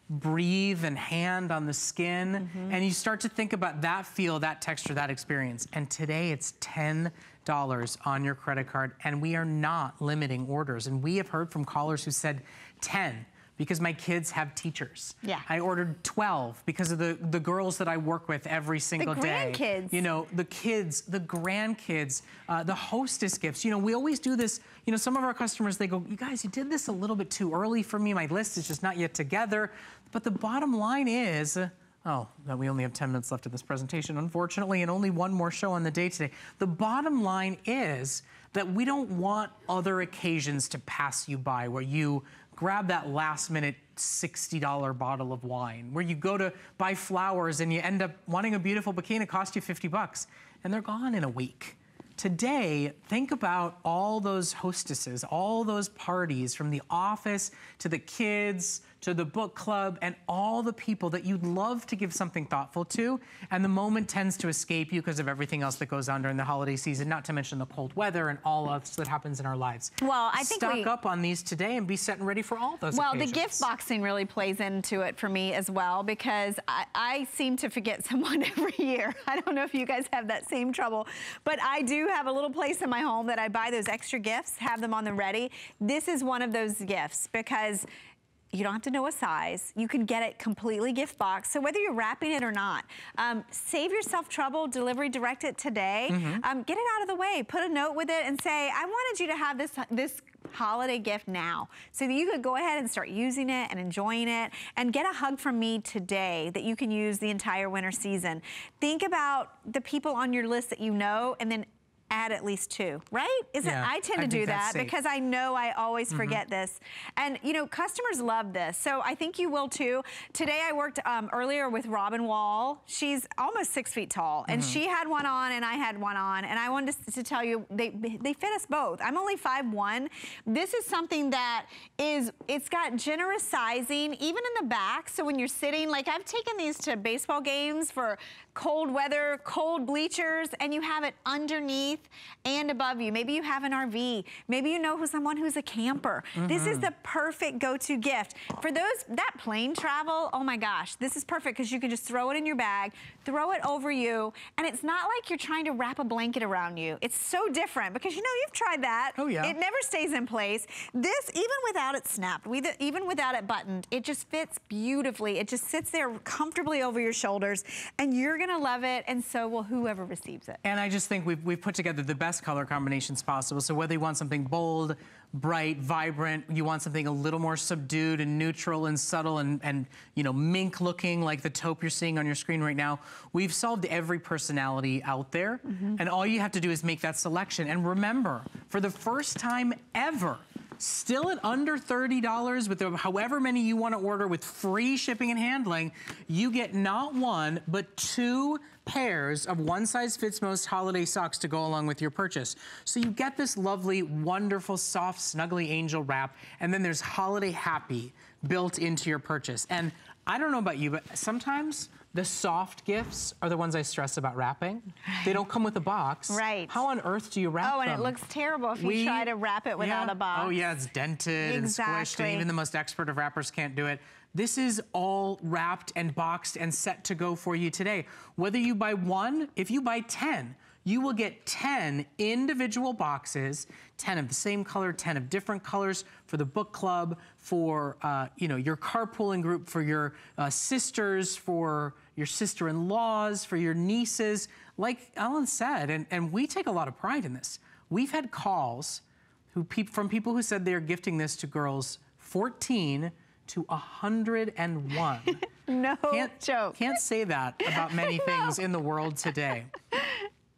[SPEAKER 1] breathe and hand on the skin. Mm -hmm. And you start to think about that feel, that texture, that experience. And today it's $10 on your credit card and we are not limiting orders. And we have heard from callers who said 10 because my kids have teachers.
[SPEAKER 3] Yeah.
[SPEAKER 1] I ordered 12 because of the, the girls that I work with every single
[SPEAKER 3] the
[SPEAKER 1] day.
[SPEAKER 3] The grandkids.
[SPEAKER 1] You know, the kids, the grandkids, uh, the hostess gifts. You know, we always do this, you know, some of our customers, they go, you guys, you did this a little bit too early for me. My list is just not yet together. But the bottom line is, Oh, that we only have 10 minutes left of this presentation, unfortunately, and only one more show on the day today. The bottom line is that we don't want other occasions to pass you by where you grab that last minute $60 bottle of wine, where you go to buy flowers and you end up wanting a beautiful bouquet it costs you 50 bucks, and they're gone in a week. Today, think about all those hostesses, all those parties from the office to the kids, to the book club and all the people that you'd love to give something thoughtful to. And the moment tends to escape you because of everything else that goes on during the holiday season, not to mention the cold weather and all else that happens in our lives.
[SPEAKER 3] Well, I think
[SPEAKER 1] Stock
[SPEAKER 3] we,
[SPEAKER 1] up on these today and be set and ready for all those
[SPEAKER 3] Well,
[SPEAKER 1] occasions.
[SPEAKER 3] the gift boxing really plays into it for me as well because I, I seem to forget someone every year. I don't know if you guys have that same trouble, but I do have a little place in my home that I buy those extra gifts, have them on the ready. This is one of those gifts because you don't have to know a size. You can get it completely gift box. So whether you're wrapping it or not, um, save yourself trouble, delivery direct it today. Mm -hmm. um, get it out of the way. Put a note with it and say, I wanted you to have this, this holiday gift now so that you could go ahead and start using it and enjoying it and get a hug from me today that you can use the entire winter season. Think about the people on your list that you know and then add at least two, right? Is
[SPEAKER 1] Yeah,
[SPEAKER 3] it? I tend
[SPEAKER 1] I
[SPEAKER 3] to do that
[SPEAKER 1] safe.
[SPEAKER 3] because I know I always forget this. And you know, customers love this. So I think you will too. Today I worked um, earlier with Robin Wall. She's almost six feet tall and she had one on and I had one on. And I wanted to, to tell you, they, they fit us both. I'm only 5'1". This is something that is, it's got generous sizing, even in the back. So when you're sitting, like I've taken these to baseball games for cold weather, cold bleachers, and you have it underneath and above you. Maybe you have an RV. Maybe you know who someone who's a camper. This is mm-hmm. the perfect go-to gift. For those, that plane travel, oh my gosh, this is perfect because you can just throw it in your bag, throw it over you, and it's not like you're trying to wrap a blanket around you. It's so different because you know you've tried that.
[SPEAKER 1] Oh, yeah.
[SPEAKER 3] It never stays in place. This, even without it snapped, even without it buttoned, it just fits beautifully. It just sits there comfortably over your shoulders, and you're gonna love it, and so will whoever receives it.
[SPEAKER 1] And I just think we've, we've put together the best color combinations possible. So whether you want something bold, bright, vibrant, you want something a little more subdued and neutral and subtle and, and you know, mink looking like the taupe you're seeing on your screen right now, we've solved every personality out there. Mm-hmm. And all you have to do is make that selection. And remember, for the first time ever, still at under $30 with however many you want to order with free shipping and handling, you get not one, but two pairs of one size fits most holiday socks to go along with your purchase. So you get this lovely, wonderful, soft, snuggly angel wrap, and then there's holiday happy built into your purchase. And I don't know about you, but sometimes the soft gifts are the ones I stress about wrapping. They don't come with a box.
[SPEAKER 3] Right.
[SPEAKER 1] How on earth do you wrap them?
[SPEAKER 3] Oh, and
[SPEAKER 1] them?
[SPEAKER 3] it looks terrible if you try to wrap it without
[SPEAKER 1] yeah.
[SPEAKER 3] a box.
[SPEAKER 1] Oh yeah, it's dented and squished, and even the most expert of wrappers can't do it. This is all wrapped and boxed and set to go for you today. Whether you buy one, if you buy 10, you will get 10 individual boxes, 10 of the same color, 10 of different colors for the book club, for uh, you know your carpooling group, for your uh, sisters, for your sister-in-laws, for your nieces. Like Ellen said, and, and we take a lot of pride in this. We've had calls who peop from people who said they're gifting this to girls 14 to 101.
[SPEAKER 3] No
[SPEAKER 1] can't,
[SPEAKER 3] joke.
[SPEAKER 1] Can't say that about many things in the world today.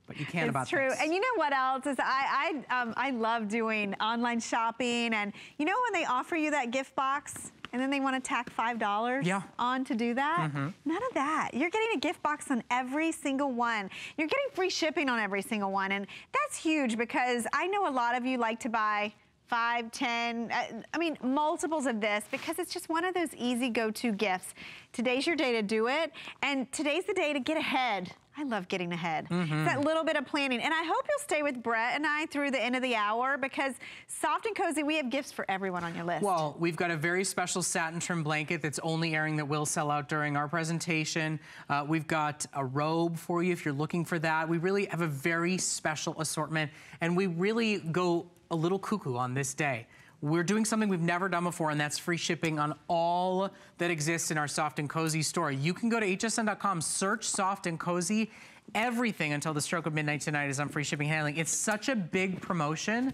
[SPEAKER 1] But you can
[SPEAKER 3] It's
[SPEAKER 1] about
[SPEAKER 3] true.
[SPEAKER 1] this.
[SPEAKER 3] And you know what else is I I um, I love doing online shopping and you know when they offer you that gift box and then they want to tack five dollars
[SPEAKER 1] Yeah.
[SPEAKER 3] on to do that.
[SPEAKER 1] Mm-hmm.
[SPEAKER 3] None of that. You're getting a gift box on every single one. You're getting free shipping on every single one, and that's huge because I know a lot of you like to buy five, ten, uh, I mean, multiples of this because it's just one of those easy go-to gifts. Today's your day to do it, and today's the day to get ahead. I love getting ahead. It's that little bit of planning. And I hope you'll stay with Brett and I through the end of the hour because soft and cozy, we have gifts for everyone on your list.
[SPEAKER 1] Well, we've got a very special satin trim blanket that's only airing that will sell out during our presentation. Uh, we've got a robe for you if you're looking for that. We really have a very special assortment, and we really go a little cuckoo on this day. We're doing something we've never done before, and that's free shipping on all that exists in our Soft and Cozy store. You can go to hsn.com, search Soft and Cozy. Everything until the stroke of midnight tonight is on free shipping handling. It's such a big promotion.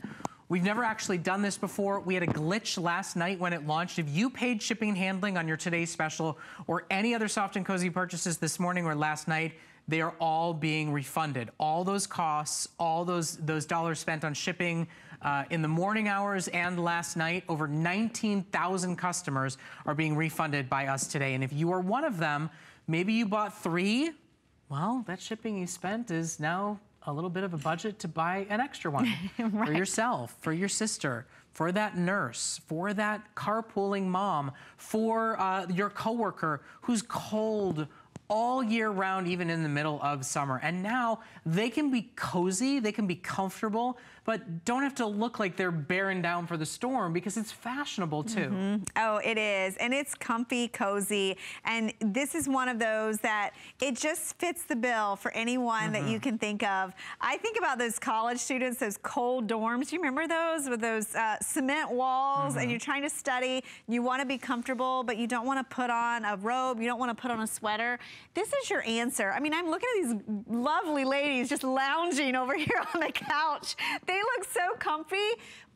[SPEAKER 1] We've never actually done this before. We had a glitch last night when it launched. If you paid shipping and handling on your today's special or any other soft and cozy purchases this morning or last night, they are all being refunded. All those costs, all those those dollars spent on shipping uh, in the morning hours and last night, over 19,000 customers are being refunded by us today. And if you are one of them, maybe you bought three, well, that shipping you spent is now a little bit of a budget to buy an extra one for yourself, for your sister, for that nurse, for that carpooling mom, for uh, your coworker who's cold all year round, even in the middle of summer. And now they can be cozy, they can be comfortable, but don't have to look like they're bearing down for the storm because it's fashionable too. Mm-hmm.
[SPEAKER 3] Oh, it is. And it's comfy, cozy. And this is one of those that it just fits the bill for anyone that you mm-hmm. can think of. I think about those college students, those cold dorms. Do you remember those with those uh, cement walls and mm-hmm. you're trying to study? You want to be comfortable, but you don't want to put on a robe. You don't want to put on a sweater. this is your answer. I mean, I'm looking at these lovely ladies just lounging over here on the couch. They look so comfy,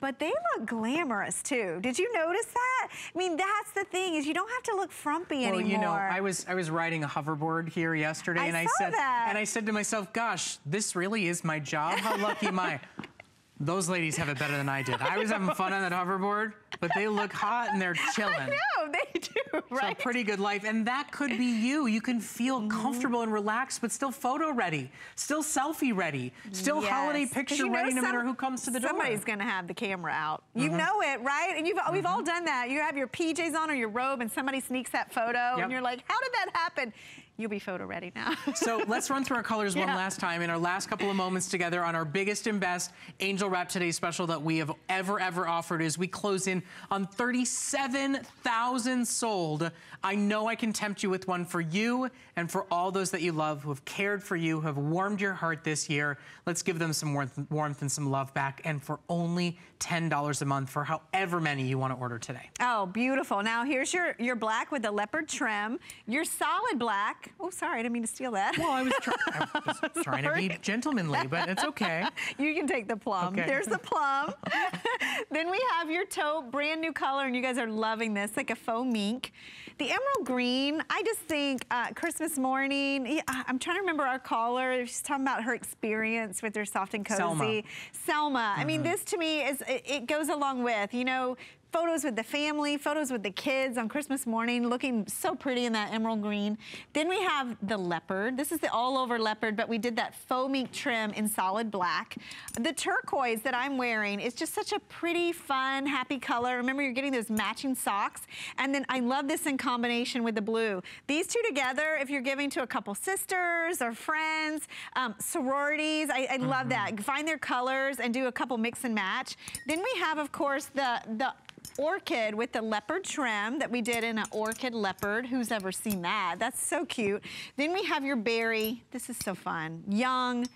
[SPEAKER 3] but they look glamorous too. Did you notice that? I mean, that's the thing is you don't have to look frumpy
[SPEAKER 1] well,
[SPEAKER 3] anymore.
[SPEAKER 1] you know, I was I was riding a hoverboard here yesterday,
[SPEAKER 3] I
[SPEAKER 1] and I said,
[SPEAKER 3] that.
[SPEAKER 1] and I said to myself, "Gosh, this really is my job. How lucky am I?" Those ladies have it better than I did. I was having fun on that hoverboard, but they look hot and they're chilling.
[SPEAKER 3] No, they do, right?
[SPEAKER 1] So pretty good life. And that could be you. You can feel
[SPEAKER 3] Mm-hmm.
[SPEAKER 1] comfortable and relaxed, but still photo ready, still selfie ready, still
[SPEAKER 3] Yes.
[SPEAKER 1] holiday picture
[SPEAKER 3] know
[SPEAKER 1] ready no matter who comes to the door.
[SPEAKER 3] Somebody's gonna have the camera out. You
[SPEAKER 1] Mm-hmm.
[SPEAKER 3] know it, right? And you've we've all done that. You have your PJs on or your robe, and somebody sneaks that photo,
[SPEAKER 1] Yep.
[SPEAKER 3] and you're like, "How did that happen?" You'll be photo ready now.
[SPEAKER 1] So let's run through our colors one last time in our last couple of moments together on our biggest and best Angel Wrap Today special that we have ever, ever offered as we close in on 37,000 sold. I know I can tempt you with one for you and for all those that you love who have cared for you, who have warmed your heart this year. Let's give them some warmth, warmth and some love back. And for only $10 a month for however many you want to order today.
[SPEAKER 3] Oh, beautiful. Now here's your, your black with the leopard trim. Your solid black. Oh, sorry, I didn't mean to steal that.
[SPEAKER 1] Well, I was, try- I was trying to be gentlemanly, but it's okay.
[SPEAKER 3] You can take the plum.
[SPEAKER 1] Okay.
[SPEAKER 3] There's the plum. then we have your taupe, brand new color, and you guys are loving this, like a faux mink. The emerald green, I just think uh, Christmas morning, I'm trying to remember our caller. She's talking about her experience with her soft and cozy.
[SPEAKER 1] Selma.
[SPEAKER 3] Selma. I mean,
[SPEAKER 1] Mm-hmm.
[SPEAKER 3] this to me is, it, goes along with, you know, photos with the family, photos with the kids on Christmas morning, looking so pretty in that emerald green. Then we have the leopard. This is the all over leopard, but we did that faux mink trim in solid black. The turquoise that I'm wearing is just such a pretty, fun, happy color. Remember, you're getting those matching socks. And then I love this in combination with the blue. These two together, if you're giving to a couple sisters or friends, um, sororities, I, I love that. Find their colors and do a couple mix and match. Then we have, of course, the, the orchid with the leopard trim that we did in an orchid leopard. Who's ever seen that? That's so cute. Then we have your berry. This is so fun. Young,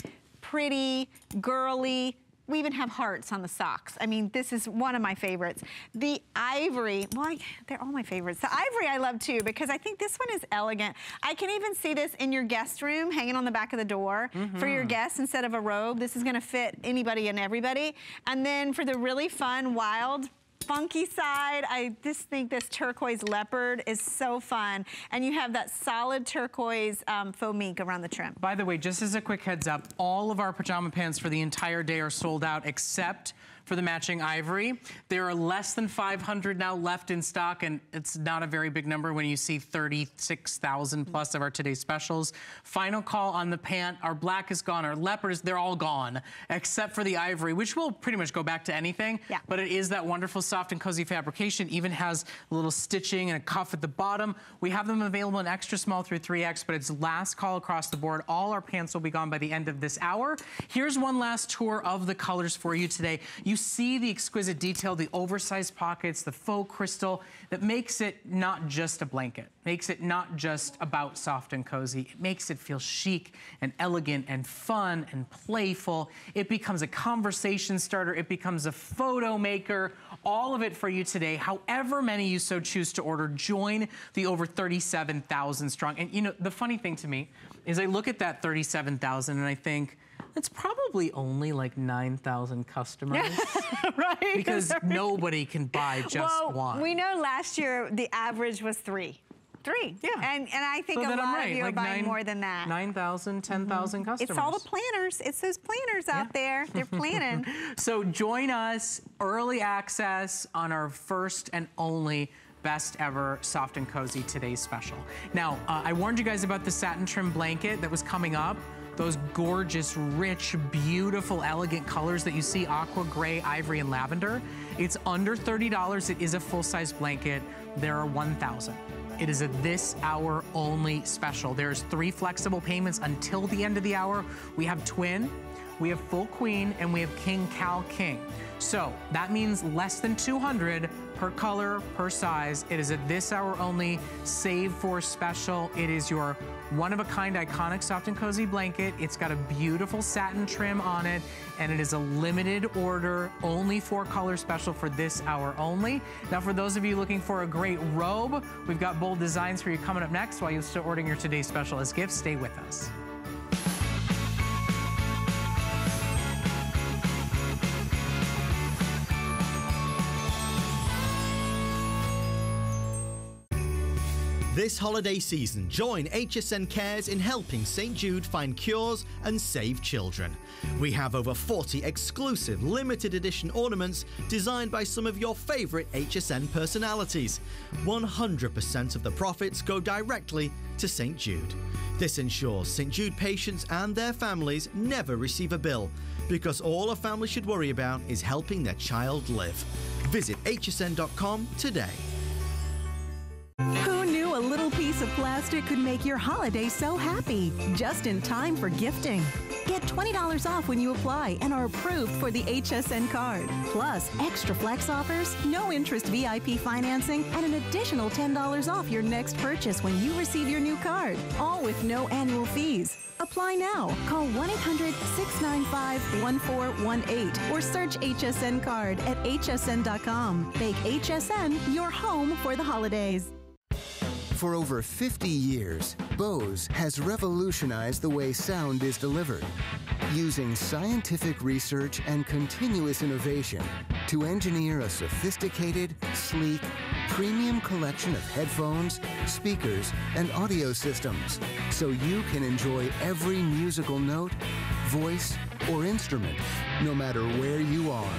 [SPEAKER 3] pretty, girly. We even have hearts on the socks. I mean, this is one of my favorites. The ivory, well, I- they're all my favorites. The ivory I love too because I think this one is elegant. I can even see this in your guest room hanging on the back of the door for your mm-hmm. guests instead of a robe. This is gonna fit anybody and everybody. And then for the really fun, wild, funky side, I just think this turquoise leopard is so fun. And you have that solid turquoise um, faux mink around the trim.
[SPEAKER 1] By the way, just as a quick heads up, all of our pajama pants for the entire day are sold out except for the matching ivory. There are less than 500 now left in stock, and it's not a very big number when you see 36,000 plus of our today's specials. Final call on the pant. Our black is gone. Our leopard is, they're all gone, except for the ivory, which will pretty much go back to anything.
[SPEAKER 3] Yeah.
[SPEAKER 1] But it is that wonderful soft and cozy fabrication. Even has a little stitching and a cuff at the bottom. We have them available in extra small through 3X, but it's last call across the board. All our pants will be gone by the end of this hour. Here's one last tour of the colors for you today. You see the exquisite detail, the oversized pockets, the faux crystal that makes it not just a blanket, makes it not just about soft and cozy. It makes it feel chic and elegant and fun and playful. It becomes a conversation starter. It becomes a photo maker. All of it for you today. However many you so choose to order, join the over 37,000 strong. And you know, the funny thing to me is I look at that 37,000 and I think, it's probably only like 9,000 customers
[SPEAKER 3] right?
[SPEAKER 1] because nobody can buy just
[SPEAKER 3] well,
[SPEAKER 1] one.
[SPEAKER 3] we know last year the average was three. Three.
[SPEAKER 1] Yeah.
[SPEAKER 3] And, and I think
[SPEAKER 1] So
[SPEAKER 3] a lot
[SPEAKER 1] right,
[SPEAKER 3] of you
[SPEAKER 1] like
[SPEAKER 3] are buying
[SPEAKER 1] nine-
[SPEAKER 3] more than that. Mm-hmm.
[SPEAKER 1] 9,000, 10,000 customers.
[SPEAKER 3] It's all the planners. It's those planners out there. They're planning.
[SPEAKER 1] So join us, early access on our first and only best ever soft and cozy today's special. Now, uh, I warned you guys about the satin trim blanket that was coming up. Those gorgeous, rich, beautiful, elegant colors that you see, aqua, gray, ivory, and lavender. It's under $30. It is a full-size blanket. There are 1,000. It is a this hour only special. There's three flexible payments until the end of the hour. We have twin, we have full queen, and we have king cal king. So that means less than 200 per color, per size. It is a this hour only, save for special. It is your one of a kind iconic soft and cozy blanket. It's got a beautiful satin trim on it and it is a limited order, only four color special for this hour only. Now for those of you looking for a great robe, we've got bold designs for you coming up next while you're still ordering your today's special as gifts. Stay with us.
[SPEAKER 6] This holiday season, join HSN Cares in helping St. Jude find cures and save children. We have over 40 exclusive limited edition ornaments designed by some of your favorite HSN personalities. 100% of the profits go directly to St. Jude. This ensures St. Jude patients and their families never receive a bill because all a family should worry about is helping their child live. Visit hsn.com today.
[SPEAKER 7] A little piece of plastic could make your holiday so happy? Just in time for gifting. Get $20 off when you apply and are approved for the HSN card. Plus, extra flex offers, no interest VIP financing, and an additional $10 off your next purchase when you receive your new card. All with no annual fees. Apply now. Call 1 800 695 1418 or search HSN card at hsn.com. Make HSN your home for the holidays.
[SPEAKER 8] For over 50 years, Bose has revolutionized the way sound is delivered, using scientific research and continuous innovation to engineer a sophisticated, sleek, premium collection of headphones, speakers, and audio systems so you can enjoy every musical note, voice, or instrument, no matter where you are.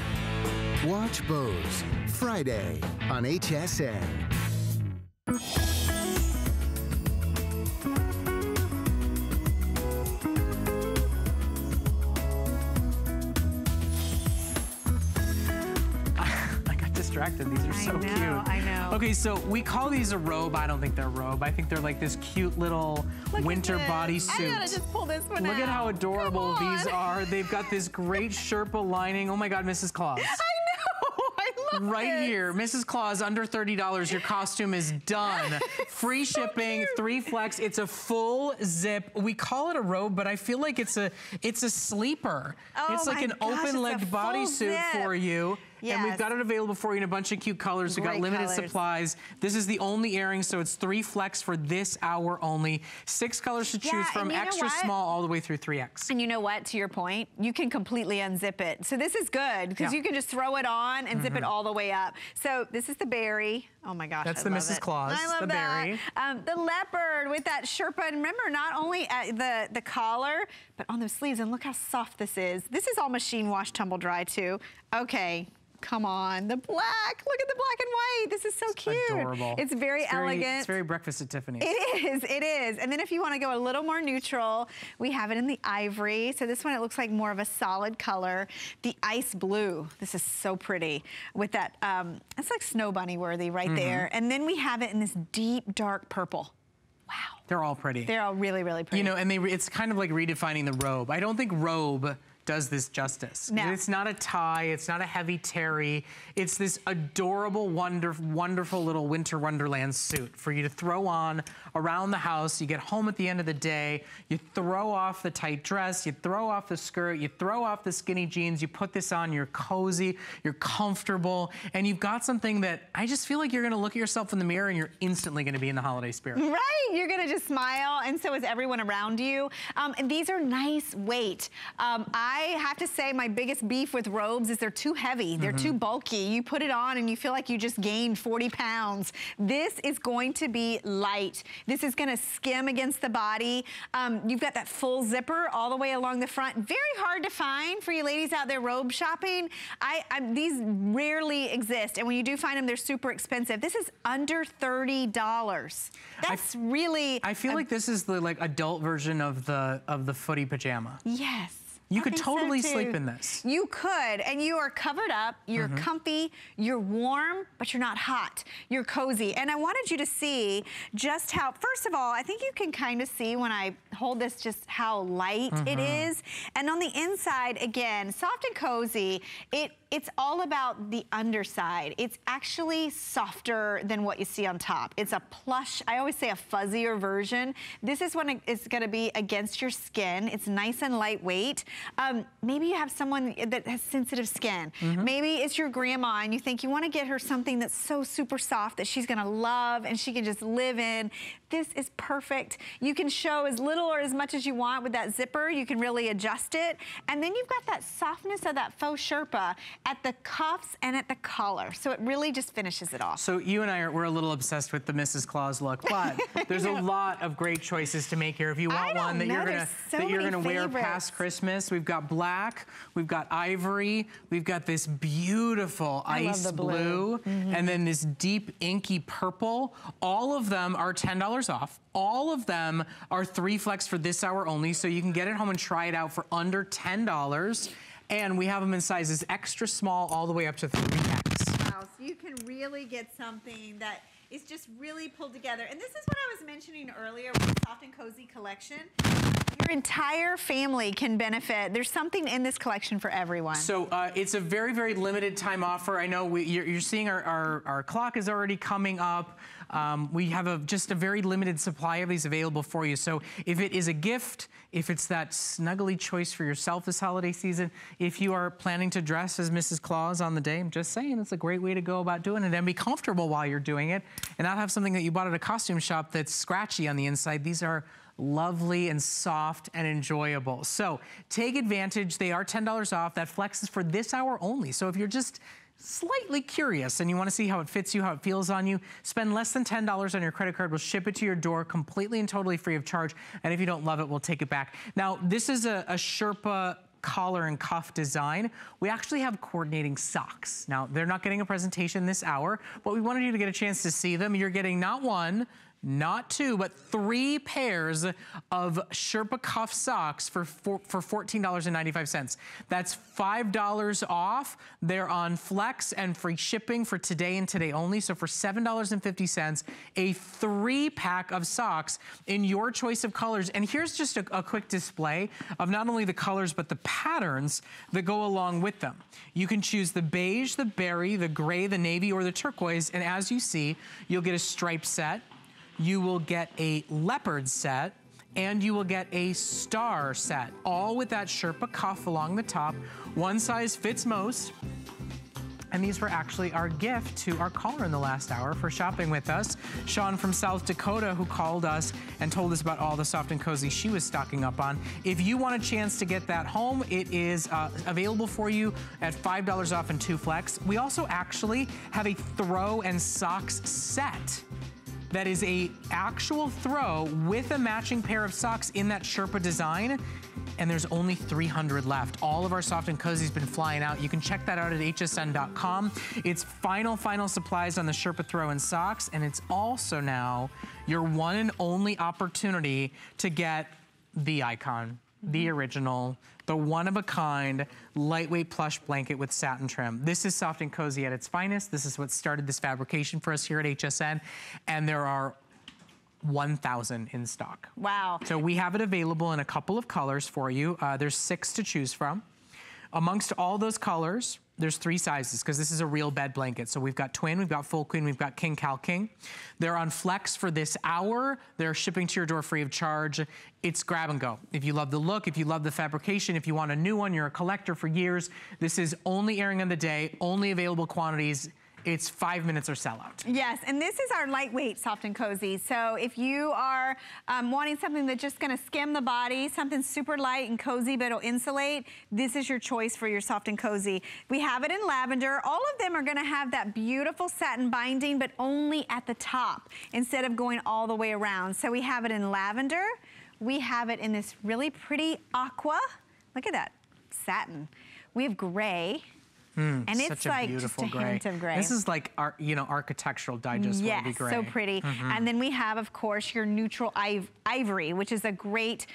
[SPEAKER 8] Watch Bose Friday on HSN.
[SPEAKER 1] Distracted. These are so
[SPEAKER 3] know,
[SPEAKER 1] cute.
[SPEAKER 3] I know.
[SPEAKER 1] Okay, so we call these a robe. I don't think they're a robe. I think they're like this cute little
[SPEAKER 3] Look
[SPEAKER 1] winter bodysuit.
[SPEAKER 3] I gotta just pull this one
[SPEAKER 1] Look
[SPEAKER 3] out.
[SPEAKER 1] at how adorable these are. They've got this great Sherpa lining. Oh my God, Mrs. Claus.
[SPEAKER 3] I know. I love
[SPEAKER 1] Right here, Mrs. Claus, under $30, your costume is done. Free shipping,
[SPEAKER 3] cute.
[SPEAKER 1] three flex. It's a full zip. We call it a robe, but I feel like it's a it's a sleeper.
[SPEAKER 3] Oh
[SPEAKER 1] it's like an
[SPEAKER 3] gosh, it's a
[SPEAKER 1] open-legged bodysuit for you. And we've got it available for you in a bunch of cute colors. We've got limited
[SPEAKER 3] colors.
[SPEAKER 1] supplies. This is the only airing, so it's three flex for this hour only. Six colors to
[SPEAKER 3] Yeah,
[SPEAKER 1] choose from, extra small all the way through 3X.
[SPEAKER 3] And you know what? To your point, you can completely unzip it. So this is good because
[SPEAKER 1] Yeah.
[SPEAKER 3] you can just throw it on and zip it all the way up. So this is the berry. Oh my gosh,
[SPEAKER 1] That's
[SPEAKER 3] I
[SPEAKER 1] the Mrs.
[SPEAKER 3] it.
[SPEAKER 1] Claus,
[SPEAKER 3] I love
[SPEAKER 1] the
[SPEAKER 3] that.
[SPEAKER 1] berry.
[SPEAKER 3] Um, the leopard with that Sherpa. And remember, not only at the the collar, but on the sleeves. And look how soft this is. This is all machine wash, tumble dry too. Okay. Come on, the black. Look at the black and white. This is so cute.
[SPEAKER 1] Adorable.
[SPEAKER 3] It's very elegant.
[SPEAKER 1] It's very breakfast at Tiffany's.
[SPEAKER 3] It is, it is. And then if you want to go a little more neutral, we have it in the ivory. So this one, it looks like more of a solid color. The ice blue, this is so pretty with that, um, it's like snow bunny worthy right there. And then we have it in this deep, dark purple. Wow.
[SPEAKER 1] They're all pretty.
[SPEAKER 3] They're all really, really pretty.
[SPEAKER 1] You know, and they re- it's kind of like redefining the robe. I don't think robe does this justice.
[SPEAKER 3] No.
[SPEAKER 1] It's not a tie, it's not a heavy terry. It's this adorable, wonder, wonderful little winter wonderland suit for you to throw on around the house. You get home at the end of the day, you throw off the tight dress, you throw off the skirt, you throw off the skinny jeans, you put this on, you're cozy, you're comfortable, and you've got something that I just feel like you're gonna look at yourself in the mirror and you're instantly gonna be in the holiday spirit.
[SPEAKER 3] Right, you're gonna just smile, and so is everyone around you. Um, and these are nice weight. Um, I have to say, my biggest beef with robes is they're too heavy. They're too bulky. You put it on and you feel like you just gained 40 pounds. This is going to be light. This is gonna skim against the body. Um, you've got that full zipper all the way along the front. Very hard to find for you ladies out there robe shopping. I, I these rarely exist, and when you do find them, they're super expensive. This is under $30. That's really
[SPEAKER 1] I feel
[SPEAKER 3] a-
[SPEAKER 1] like this is the like adult version of the of the footy pajama.
[SPEAKER 3] Yes.
[SPEAKER 1] You
[SPEAKER 3] I
[SPEAKER 1] could
[SPEAKER 3] think so,
[SPEAKER 1] totally sleep in this.
[SPEAKER 3] You could, and you are covered up, you're
[SPEAKER 1] Mhm.
[SPEAKER 3] comfy, you're warm, but you're not hot. You're cozy. And I wanted you to see just how, first of all, I think you can kind of see when I hold this just how light it
[SPEAKER 9] Mhm.
[SPEAKER 3] is. And on the inside, again, soft and cozy, it it's all about the underside. It's actually softer than what you see on top. It's a plush, I always say a fuzzier version. This is when it's gonna be against your skin. It's nice and lightweight. Um, maybe you have someone that has sensitive skin.
[SPEAKER 9] Mhm.
[SPEAKER 3] Maybe it's your grandma and you think you wanna get her something that's so super soft that she's gonna love and she can just live in. This is perfect. You can show as little or as much as you want with that zipper. You can really adjust it. And then you've got that softness of that faux Sherpa at the cuffs and at the collar. So it really just finishes it off.
[SPEAKER 1] So you and I are we're a little obsessed with the Mrs. Claus look, but there's a lot of great choices to make here. If you want one that
[SPEAKER 3] know,
[SPEAKER 1] you're gonna
[SPEAKER 3] so
[SPEAKER 1] that you're gonna wear past Christmas, we've got black, we've got ivory, we've got this beautiful
[SPEAKER 3] I
[SPEAKER 1] ice
[SPEAKER 3] blue.
[SPEAKER 1] blue,
[SPEAKER 3] Mhm.
[SPEAKER 1] and then this deep inky purple. All of them are $10 off. All of them are three flex for this hour only, so you can get it home and try it out for under $10. And we have them in sizes extra small all the way up to 3X.
[SPEAKER 3] Wow, so you can really get something that is just really pulled together. And this is what I was mentioning earlier with the Soft and Cozy collection. Your entire family can benefit. There's something in this collection for everyone.
[SPEAKER 1] So uh, it's a very, very limited time offer. I know we, you're, you're seeing our, our, our clock is already coming up. Um, we have a, just a very limited supply of these available for you. So if it is a gift, if it's that snuggly choice for yourself this holiday season, if you are planning to dress as Mrs. Claus on the day, I'm just saying it's a great way to go about doing it and be comfortable while you're doing it and not have something that you bought at a costume shop that's scratchy on the inside. These are lovely and soft and enjoyable. So take advantage. They are $10 off. That flex is for this hour only. So if you're just slightly curious and you want to see how it fits you, how it feels on you, spend less than $10 on your credit card. We'll ship it to your door completely and totally free of charge. And if you don't love it, we'll take it back. Now, this is a, a Sherpa collar and cuff design. We actually have coordinating socks. Now, they're not getting a presentation this hour, but we wanted you to get a chance to see them. You're getting not one, not two, but three pairs of Sherpa cuff socks for, for, for $14.95. That's $5 off. They're on Flex and free shipping for today and today only. So for $7.50, a three pack of socks in your choice of colors. And here's just a, a quick display of not only the colors, but the patterns that go along with them. You can choose the beige, the berry, the gray, the navy, or the turquoise. And as you see, you'll get a stripe set you will get a leopard set, and you will get a star set, all with that Sherpa cuff along the top. One size fits most. And these were actually our gift to our caller in the last hour for shopping with us. Sean from South Dakota, who called us and told us about all the soft and cozy she was stocking up on. If you want a chance to get that home, it is uh, available for you at $5 off and two flex. We also actually have a throw and socks set that is a actual throw with a matching pair of socks in that Sherpa design. And there's only 300 left. All of our soft and cozy's been flying out. You can check that out at hsn.com. It's final, final supplies on the Sherpa throw and socks. And it's also now your one and only opportunity to get the icon, the original, the one-of-a-kind lightweight plush blanket with satin trim. This is soft and cozy at its finest. This is what started this fabrication for us here at HSN. And there are 1,000 in stock.
[SPEAKER 3] Wow.
[SPEAKER 1] So we have it available in a couple of colors for you. Uh, there's six to choose from. Amongst all those colors, there's three sizes because this is a real bed blanket. So we've got twin, we've got full queen, we've got king, cal, king. They're on flex for this hour. They're shipping to your door free of charge. It's grab and go. If you love the look, if you love the fabrication, if you want a new one, you're a collector for years, this is only airing on the day, only available quantities. It's five minutes or sell out.
[SPEAKER 3] Yes, and this is our lightweight soft and cozy. So if you are um, wanting something that's just gonna skim the body, something super light and cozy but it'll insulate, this is your choice for your soft and cozy. We have it in lavender. All of them are gonna have that beautiful satin binding, but only at the top instead of going all the way around. So we have it in lavender. We have it in this really pretty aqua. Look at that, satin. We have gray.
[SPEAKER 1] Mm,
[SPEAKER 3] And it's
[SPEAKER 1] such a
[SPEAKER 3] like
[SPEAKER 1] beautiful
[SPEAKER 3] just a
[SPEAKER 1] gray.
[SPEAKER 3] hint of gray.
[SPEAKER 1] This is like, ar you know, architectural digest
[SPEAKER 3] yes,
[SPEAKER 1] gray.
[SPEAKER 3] so pretty.
[SPEAKER 1] Mhm.
[SPEAKER 3] And then we have, of course, your neutral iv ivory, which is a great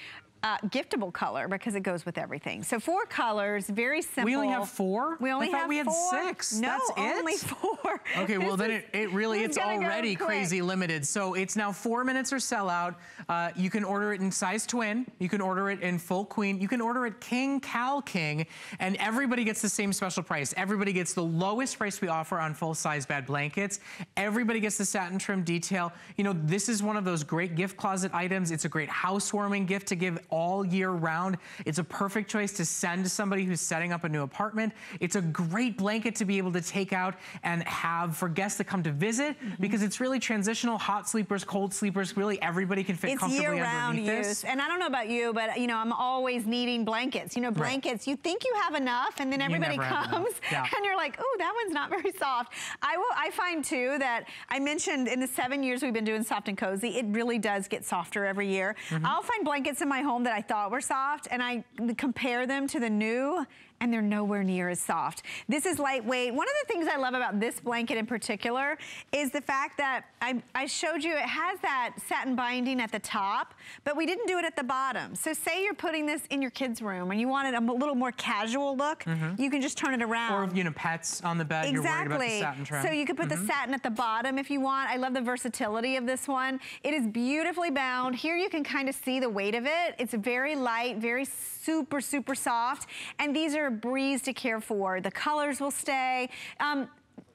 [SPEAKER 3] uh, giftable color because it goes with everything. So four colors, very simple.
[SPEAKER 1] We only have four?
[SPEAKER 3] We only
[SPEAKER 1] I thought
[SPEAKER 3] have
[SPEAKER 1] we had
[SPEAKER 3] four.
[SPEAKER 1] six.
[SPEAKER 3] No,
[SPEAKER 1] That's it?
[SPEAKER 3] only four.
[SPEAKER 1] Okay, well then
[SPEAKER 3] is-
[SPEAKER 1] it, it really, it's
[SPEAKER 3] is gonna go
[SPEAKER 1] already crazy limited. So it's now four minutes or sell out. Uh, you can order it in size twin. You can order it in full queen. You can order it king, cal king, and everybody gets the same special price. Everybody gets the lowest price we offer on full size bed blankets. Everybody gets the satin trim detail. You know, this is one of those great gift closet items. It's a great housewarming gift to give all year round. It's a perfect choice to send to somebody who's setting up a new apartment. It's a great blanket to be able to take out and have for guests that come to visit
[SPEAKER 3] Mm-hmm.
[SPEAKER 1] because it's really transitional. Hot sleepers, cold sleepers, really everybody can fit
[SPEAKER 3] It's
[SPEAKER 1] comfortably
[SPEAKER 3] year-round
[SPEAKER 1] underneath
[SPEAKER 3] use,
[SPEAKER 1] this.
[SPEAKER 3] and I don't know about you, but you know I'm always needing blankets. You know, blankets. You think you have enough, and then everybody
[SPEAKER 1] never have enough.
[SPEAKER 3] comes,
[SPEAKER 1] Yeah.
[SPEAKER 3] and you're like, "Oh, that one's not very soft." I will. I find too that I mentioned in the seven years we've been doing soft and cozy, it really does get softer every year.
[SPEAKER 1] Mm-hmm.
[SPEAKER 3] I'll find blankets in my home that I thought were soft, and I compare them to the new. And they're nowhere near as soft. This is lightweight. One of the things I love about this blanket in particular is the fact that I, I showed you it has that satin binding at the top, but we didn't do it at the bottom. So say you're putting this in your kid's room and you wanted a little more casual look, mm-hmm. you can just turn it around.
[SPEAKER 1] Or, you know, pets on the bed, you're worried about the satin trim.
[SPEAKER 3] So you could put the mm-hmm. satin at the bottom if you want. I love the versatility of this one. It is beautifully bound. Here you can kind of see the weight of it. It's very light, very super, super soft. And these are a breeze to care for. The colors will stay. Um,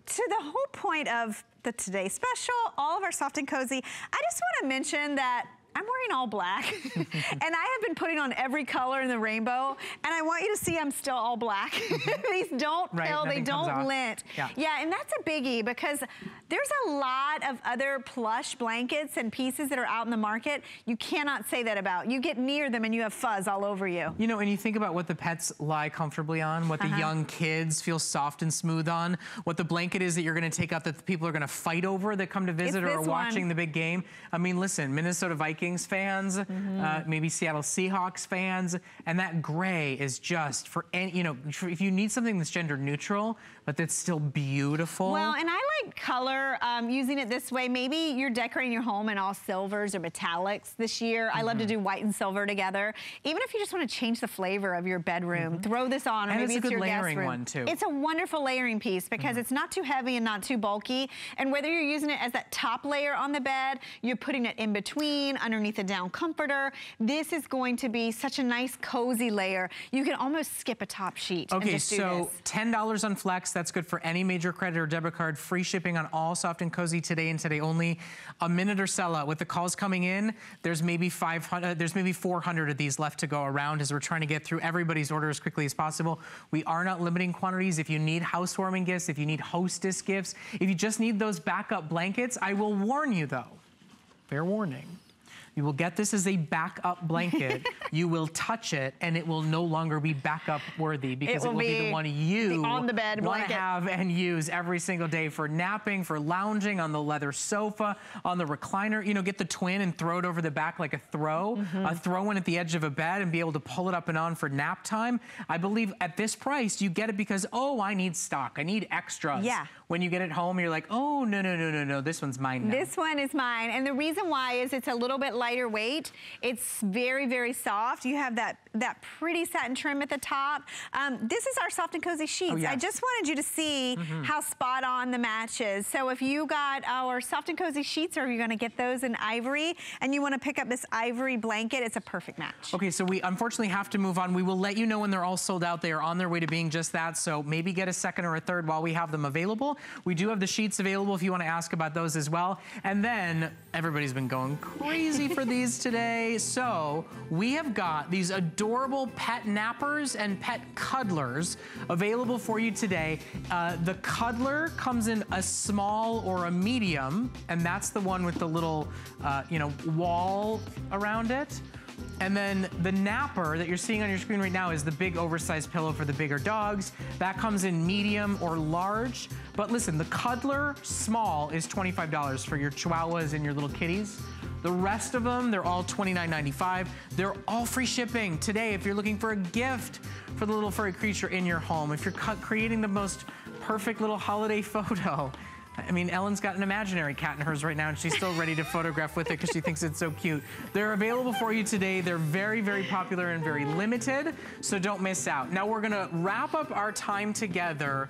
[SPEAKER 3] to the whole point of the Today Special, all of our soft and cozy, I just want to mention that I'm wearing all black and I have been putting on every color in the rainbow and I want you to see I'm still all black. These don't
[SPEAKER 1] Right,
[SPEAKER 3] pill, they don't lint.
[SPEAKER 1] Yeah.
[SPEAKER 3] Yeah, and that's a biggie because there's a lot of other plush blankets and pieces that are out in the market. You cannot say that about. You get near them and you have fuzz all over you.
[SPEAKER 1] You know, and you think about what the pets lie comfortably on, what the
[SPEAKER 3] Uh-huh.
[SPEAKER 1] young kids feel soft and smooth on, what the blanket is that you're gonna take out that the people are gonna fight over that come to visit or are watching
[SPEAKER 3] one.
[SPEAKER 1] the big game. I mean, listen, Minnesota Vikings fans,
[SPEAKER 3] Mm-hmm.
[SPEAKER 1] uh, maybe Seattle Seahawks fans, and that gray is just for any, you know, if you need something that's gender neutral, but that's still beautiful.
[SPEAKER 3] Well, and I like color, um, using it this way. Maybe you're decorating your home in all silvers or metallics this year. I love to
[SPEAKER 1] Mm-hmm.
[SPEAKER 3] do white and silver together. Even if you just want to change the flavor of your bedroom, throw this on, or.
[SPEAKER 1] And
[SPEAKER 3] maybe
[SPEAKER 1] it's a good
[SPEAKER 3] your guest
[SPEAKER 1] layering one, too.
[SPEAKER 3] It's a wonderful layering piece because it's not too heavy and not too bulky. And whether you're using it as that top layer on the bed, you're putting it in between, underneath the down comforter. This is going to be such a nice cozy layer. You can almost skip a top sheet and
[SPEAKER 1] Okay,
[SPEAKER 3] just do
[SPEAKER 1] so
[SPEAKER 3] this.
[SPEAKER 1] $10 on Flex. That's good for any major credit or debit card. Free shipping on all soft and cozy today and today only. A minute or sell out. With the calls coming in, there's maybe 500, uh, there's maybe 400 of these left to go around as we're trying to get through everybody's order as quickly as possible. We are not limiting quantities. If you need housewarming gifts, if you need hostess gifts, if you just need those backup blankets, I will warn you though, fair warning. You will get this as a backup blanket. you will touch it, and it will no longer be backup worthy because it
[SPEAKER 3] will
[SPEAKER 1] will, be,
[SPEAKER 3] be
[SPEAKER 1] the one you
[SPEAKER 3] the on-the-bed
[SPEAKER 1] want to have and use every single day for napping, for lounging on the leather sofa, on the recliner. You know, get the twin and throw it over the back like a throw,
[SPEAKER 3] Mm-hmm.
[SPEAKER 1] a throw one at the edge of a bed and be able to pull it up and on for nap time. I believe at this price, you get it because, oh, I need stock. I need extras.
[SPEAKER 3] Yeah.
[SPEAKER 1] When you get it home, you're like, oh, no, no, no, no, no, this one's mine now.
[SPEAKER 3] This one is mine. And the reason why is it's a little bit lighter weight. It's very, very soft. You have that, that pretty satin trim at the top. Um, this is our soft and cozy sheets. I
[SPEAKER 1] Oh, yes. Mm-hmm.
[SPEAKER 3] just wanted you to see how spot on the match is. So if you got our soft and cozy sheets or you're gonna get those in ivory and you wanna pick up this ivory blanket, it's a perfect match.
[SPEAKER 1] Okay, so we unfortunately have to move on. We will let you know when they're all sold out. They are on their way to being just that. So maybe get a second or a third while we have them available. We do have the sheets available if you want to ask about those as well. And then everybody's been going crazy for these today. So we have got these adorable pet nappers and pet cuddlers available for you today. Uh, the cuddler comes in a small or a medium, and that's the one with the little, uh, you know, wall around it. And then the napper that you're seeing on your screen right now is the big oversized pillow for the bigger dogs. That comes in medium or large. But listen, the cuddler small is $25 for your chihuahuas and your little kitties. The rest of them, they're all $29.95. They're all free shipping today if you're looking for a gift for the little furry creature in your home. If you're creating the most perfect little holiday photo, I mean, Ellen's got an imaginary cat in hers right now, and she's still ready to photograph with it because she thinks it's so cute. They're available for you today. They're very, very popular and very limited, so don't miss out. Now we're gonna wrap up our time together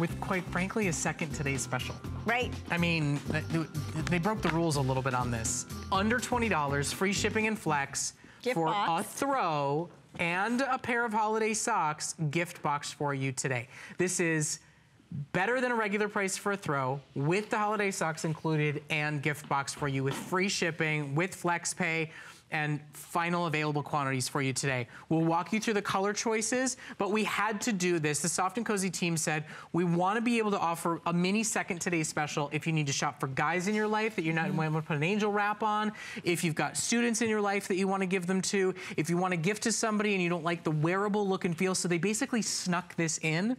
[SPEAKER 1] with, quite frankly, a second today's special.
[SPEAKER 3] Right.
[SPEAKER 1] I mean, they broke the rules a little bit on this. Under $20, free shipping and flex
[SPEAKER 3] Gift
[SPEAKER 1] for
[SPEAKER 3] box.
[SPEAKER 1] a throw and a pair of holiday socks gift box for you today. This is better than a regular price for a throw with the holiday socks included and gift box for you with free shipping, with flex pay and final available quantities for you today. We'll walk you through the color choices, but we had to do this. The Soft and Cozy team said, we want to be able to offer a mini second today special if you need to shop for guys in your life that you're not mm-hmm. want to put an angel wrap on, if you've got students in your life that you want to give them to, if you want to gift to somebody and you don't like the wearable look and feel. So they basically snuck this in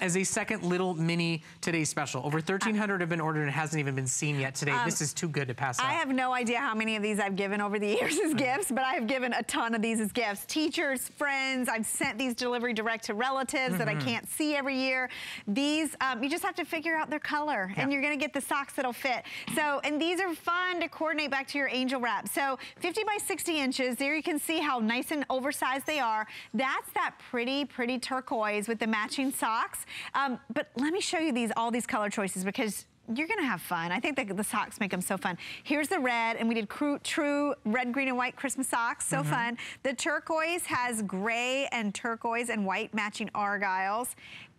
[SPEAKER 1] as a second little mini today special. Over 1,300 have been ordered and it hasn't even been seen yet today.
[SPEAKER 3] Um,
[SPEAKER 1] this is too good to pass up.
[SPEAKER 3] I have no idea how many of these I've given over the years as gifts, but I have given a ton of these as gifts. Teachers, friends, I've sent these delivery direct to relatives that I
[SPEAKER 1] Mhm.
[SPEAKER 3] can't see every year. These, um, you just have to figure out their color and you're gonna get the socks that'll fit. So, and these are fun to coordinate back to your angel wrap. So 50 by 60 inches, there you can see how nice and oversized they are. That's that pretty, pretty turquoise with the matching socks. Um, but let me show you these, all these color choices because you're gonna have fun. I think the, the socks make them so fun. Here's the red, and we did cru- true red, green, and white Christmas socks. So
[SPEAKER 1] Mm-hmm.
[SPEAKER 9] Mhm.
[SPEAKER 3] fun. The turquoise has gray and turquoise and white matching argyles.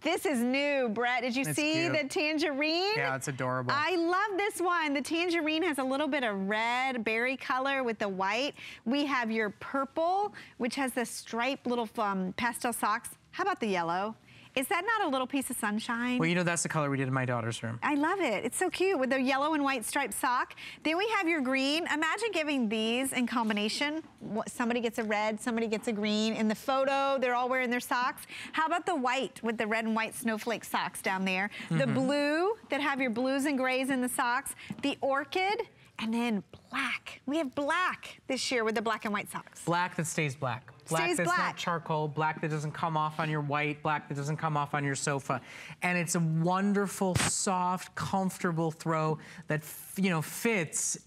[SPEAKER 3] This is new, Brett. Did you
[SPEAKER 1] It's
[SPEAKER 3] see
[SPEAKER 1] cute.
[SPEAKER 3] the tangerine?
[SPEAKER 1] Yeah, it's adorable.
[SPEAKER 3] I love this one. The tangerine has a little bit of red berry color with the white. We have your purple, which has the striped little um, pastel socks. How about the yellow? Is that not a little piece of sunshine?
[SPEAKER 1] Well, you know that's the color we did in my daughter's room.
[SPEAKER 3] I love it. It's so cute with the yellow and white striped sock. Then we have your green. Imagine giving these in combination. Somebody gets a red, somebody gets a green. In the photo, they're all wearing their socks. How about the white with the red and white snowflake socks down there? The
[SPEAKER 1] Mhm.
[SPEAKER 3] blue that have your blues and grays in the socks. The orchid. And then black. We have black this year with the black and white socks.
[SPEAKER 1] Black that stays black. Black
[SPEAKER 3] Stays
[SPEAKER 1] that's
[SPEAKER 3] black.
[SPEAKER 1] not charcoal, black that doesn't come off on your white, black that doesn't come off on your sofa. And it's a wonderful, soft, comfortable throw that, f- you know, fits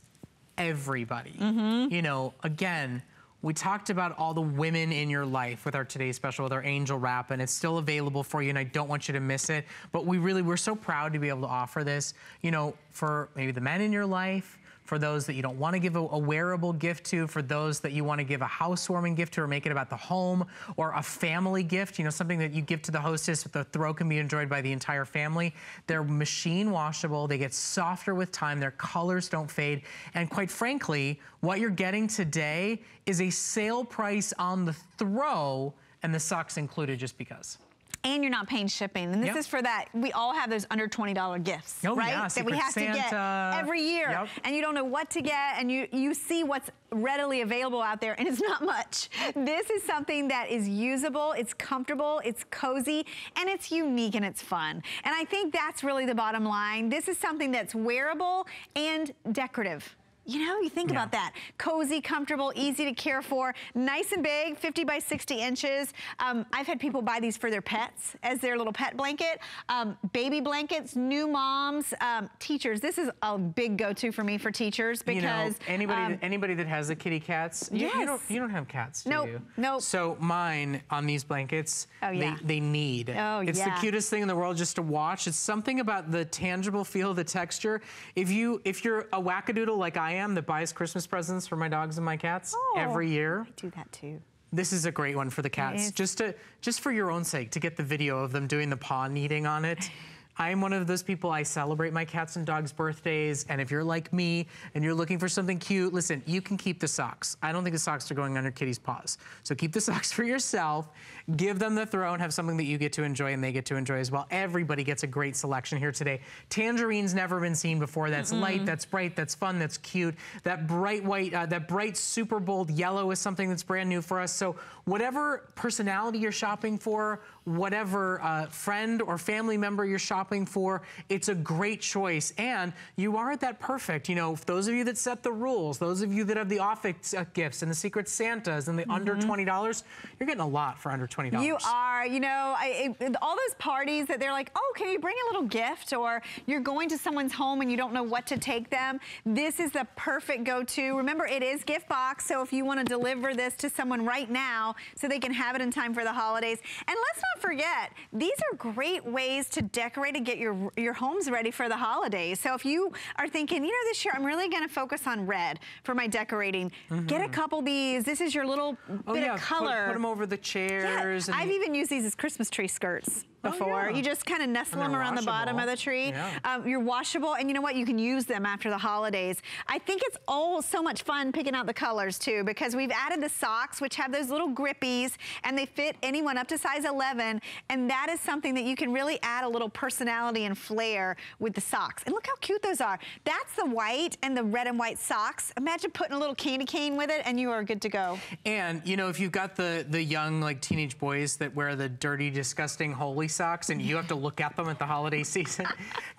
[SPEAKER 1] everybody.
[SPEAKER 3] Mm-hmm.
[SPEAKER 1] You know, again, we talked about all the women in your life with our today's special, with our angel wrap, and it's still available for you, and I don't want you to miss it. But we really, we're so proud to be able to offer this, you know, for maybe the men in your life, for those that you don't want to give a, a wearable gift to, for those that you want to give a housewarming gift to or make it about the home or a family gift, you know, something that you give to the hostess, the throw can be enjoyed by the entire family. They're machine washable, they get softer with time, their colors don't fade, and quite frankly, what you're getting today is a sale price on the throw and the socks included just because.
[SPEAKER 3] And you're not paying shipping. And this
[SPEAKER 1] Yep.
[SPEAKER 3] is for that. We all have those under $20 gifts,
[SPEAKER 1] Oh,
[SPEAKER 3] right?
[SPEAKER 1] yeah,
[SPEAKER 3] that we have to get every year.
[SPEAKER 1] Yep.
[SPEAKER 3] And you don't know what to get and you, you see what's readily available out there and it's not much. This is something that is usable, it's comfortable, it's cozy, and it's unique and it's fun. And I think that's really the bottom line. This is something that's wearable and decorative. You know, you think
[SPEAKER 1] Yeah.
[SPEAKER 3] about that. Cozy, comfortable, easy to care for, nice and big, 50 by 60 inches. Um, I've had people buy these for their pets as their little pet blanket. Um, baby blankets, new moms, um, teachers. This is a big go-to for me for teachers because
[SPEAKER 1] you know, anybody
[SPEAKER 3] um,
[SPEAKER 1] anybody that has the kitty cats, you, you don't
[SPEAKER 3] Yes.
[SPEAKER 1] you don't have cats, do
[SPEAKER 3] Nope,
[SPEAKER 1] you?
[SPEAKER 3] nope.
[SPEAKER 1] So mine on these blankets,
[SPEAKER 3] Oh, yeah.
[SPEAKER 1] they, they need.
[SPEAKER 3] Oh,
[SPEAKER 1] it's
[SPEAKER 3] yeah.
[SPEAKER 1] the cutest thing in the world just to watch. It's something about the tangible feel, the texture. If you if you're a wackadoodle like I am that buys Christmas presents for my dogs and my cats
[SPEAKER 3] Oh,
[SPEAKER 1] every year,
[SPEAKER 3] I do that too.
[SPEAKER 1] this is a great one for the cats. Just to just for your own sake, to get the video of them doing the paw kneading on it. I'm one of those people, I celebrate my cats and dogs' birthdays, and if you're like me and you're looking for something cute, listen, you can keep the socks. I don't think the socks are going under kitty's paws. So keep the socks for yourself, give them the throw, and have something that you get to enjoy and they get to enjoy as well. Everybody gets a great selection here today. Tangerine's never been seen before. That's light, that's bright, that's fun, that's cute. That bright white, uh, that bright super bold yellow is something that's brand new for us. So whatever personality you're shopping for, whatever uh, friend or family member you're shopping for, it's a great choice. And you aren't that perfect. You know, those of you that set the rules, those of you that have the office uh, gifts and the Secret Santas and the mm -hmm. under $20, you're getting a lot for under $20.
[SPEAKER 3] You are. You know, I, it, all those parties that they're like, oh, can you bring a little gift? Or you're going to someone's home and you don't know what to take them. This is the perfect go-to. Remember, it is gift box. So if you want to deliver this to someone right now so they can have it in time for the holidays. And let's not forget, these are great ways to decorate and get your, your homes ready for the holidays. So if you are thinking, you know, this year I'm really going to focus on red for my decorating, mm -hmm. get a couple of these. This is your little oh, bit yeah. of color.
[SPEAKER 1] Put, put, them over the chairs.
[SPEAKER 3] Yeah. I've even used these as Christmas tree skirts before. Oh, yeah. You just kind of nestle them around washable. the bottom of the tree. Yeah. Um, you're washable, and you know what? You can use them after the holidays. I think it's all so much fun picking out the colors, too, because we've added the socks, which have those little grippies, and they fit anyone up to size 11, and that is something that you can really add a little personality and flair with the socks. And look how cute those are. That's the white and the red and white socks. Imagine putting a little candy cane with it, and you are good to go.
[SPEAKER 1] And, you know, if you've got the, the young, like, teenage boys that wear the dirty, disgusting, holey socks and you have to look at them at the holiday season,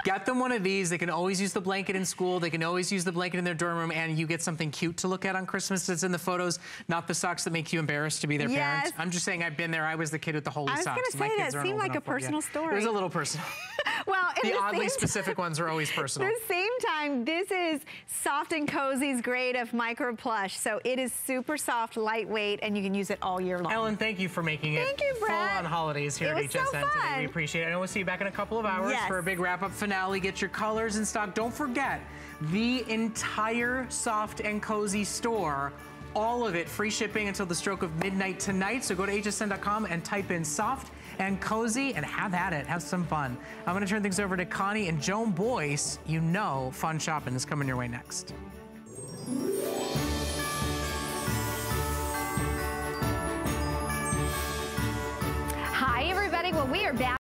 [SPEAKER 1] get them one of these. They can always use the blanket in school. They can always use the blanket in their dorm room and you get something cute to look at on Christmas that's in the photos, not the socks that make you embarrassed to be their yes. parents. I'm just saying I've been there. I was the kid with the holey socks.
[SPEAKER 3] I was going to say that seemed like a personal story.
[SPEAKER 1] It was a little personal.
[SPEAKER 3] well,
[SPEAKER 1] the, the oddly specific ones are always personal.
[SPEAKER 3] At the same time, this is soft and cozy's grade of micro plush. So it is super soft, lightweight, and you can use it all year long.
[SPEAKER 1] Ellen, thank you for making it
[SPEAKER 3] thank you,
[SPEAKER 1] full on holidays here
[SPEAKER 3] it
[SPEAKER 1] at HSN
[SPEAKER 3] so today.
[SPEAKER 1] We appreciate it. And we'll see you back in a couple of hours yes. for a big wrap-up finale. Get your colors in stock. Don't forget, the entire soft and cozy store all of it free shipping until the stroke of midnight tonight. So go to hsn.com and type in soft and cozy and have at it. Have some fun. I'm going to turn things over to Connie and Joan Boyce. You know fun shopping is coming your way next.
[SPEAKER 9] Everybody. Well, we are back.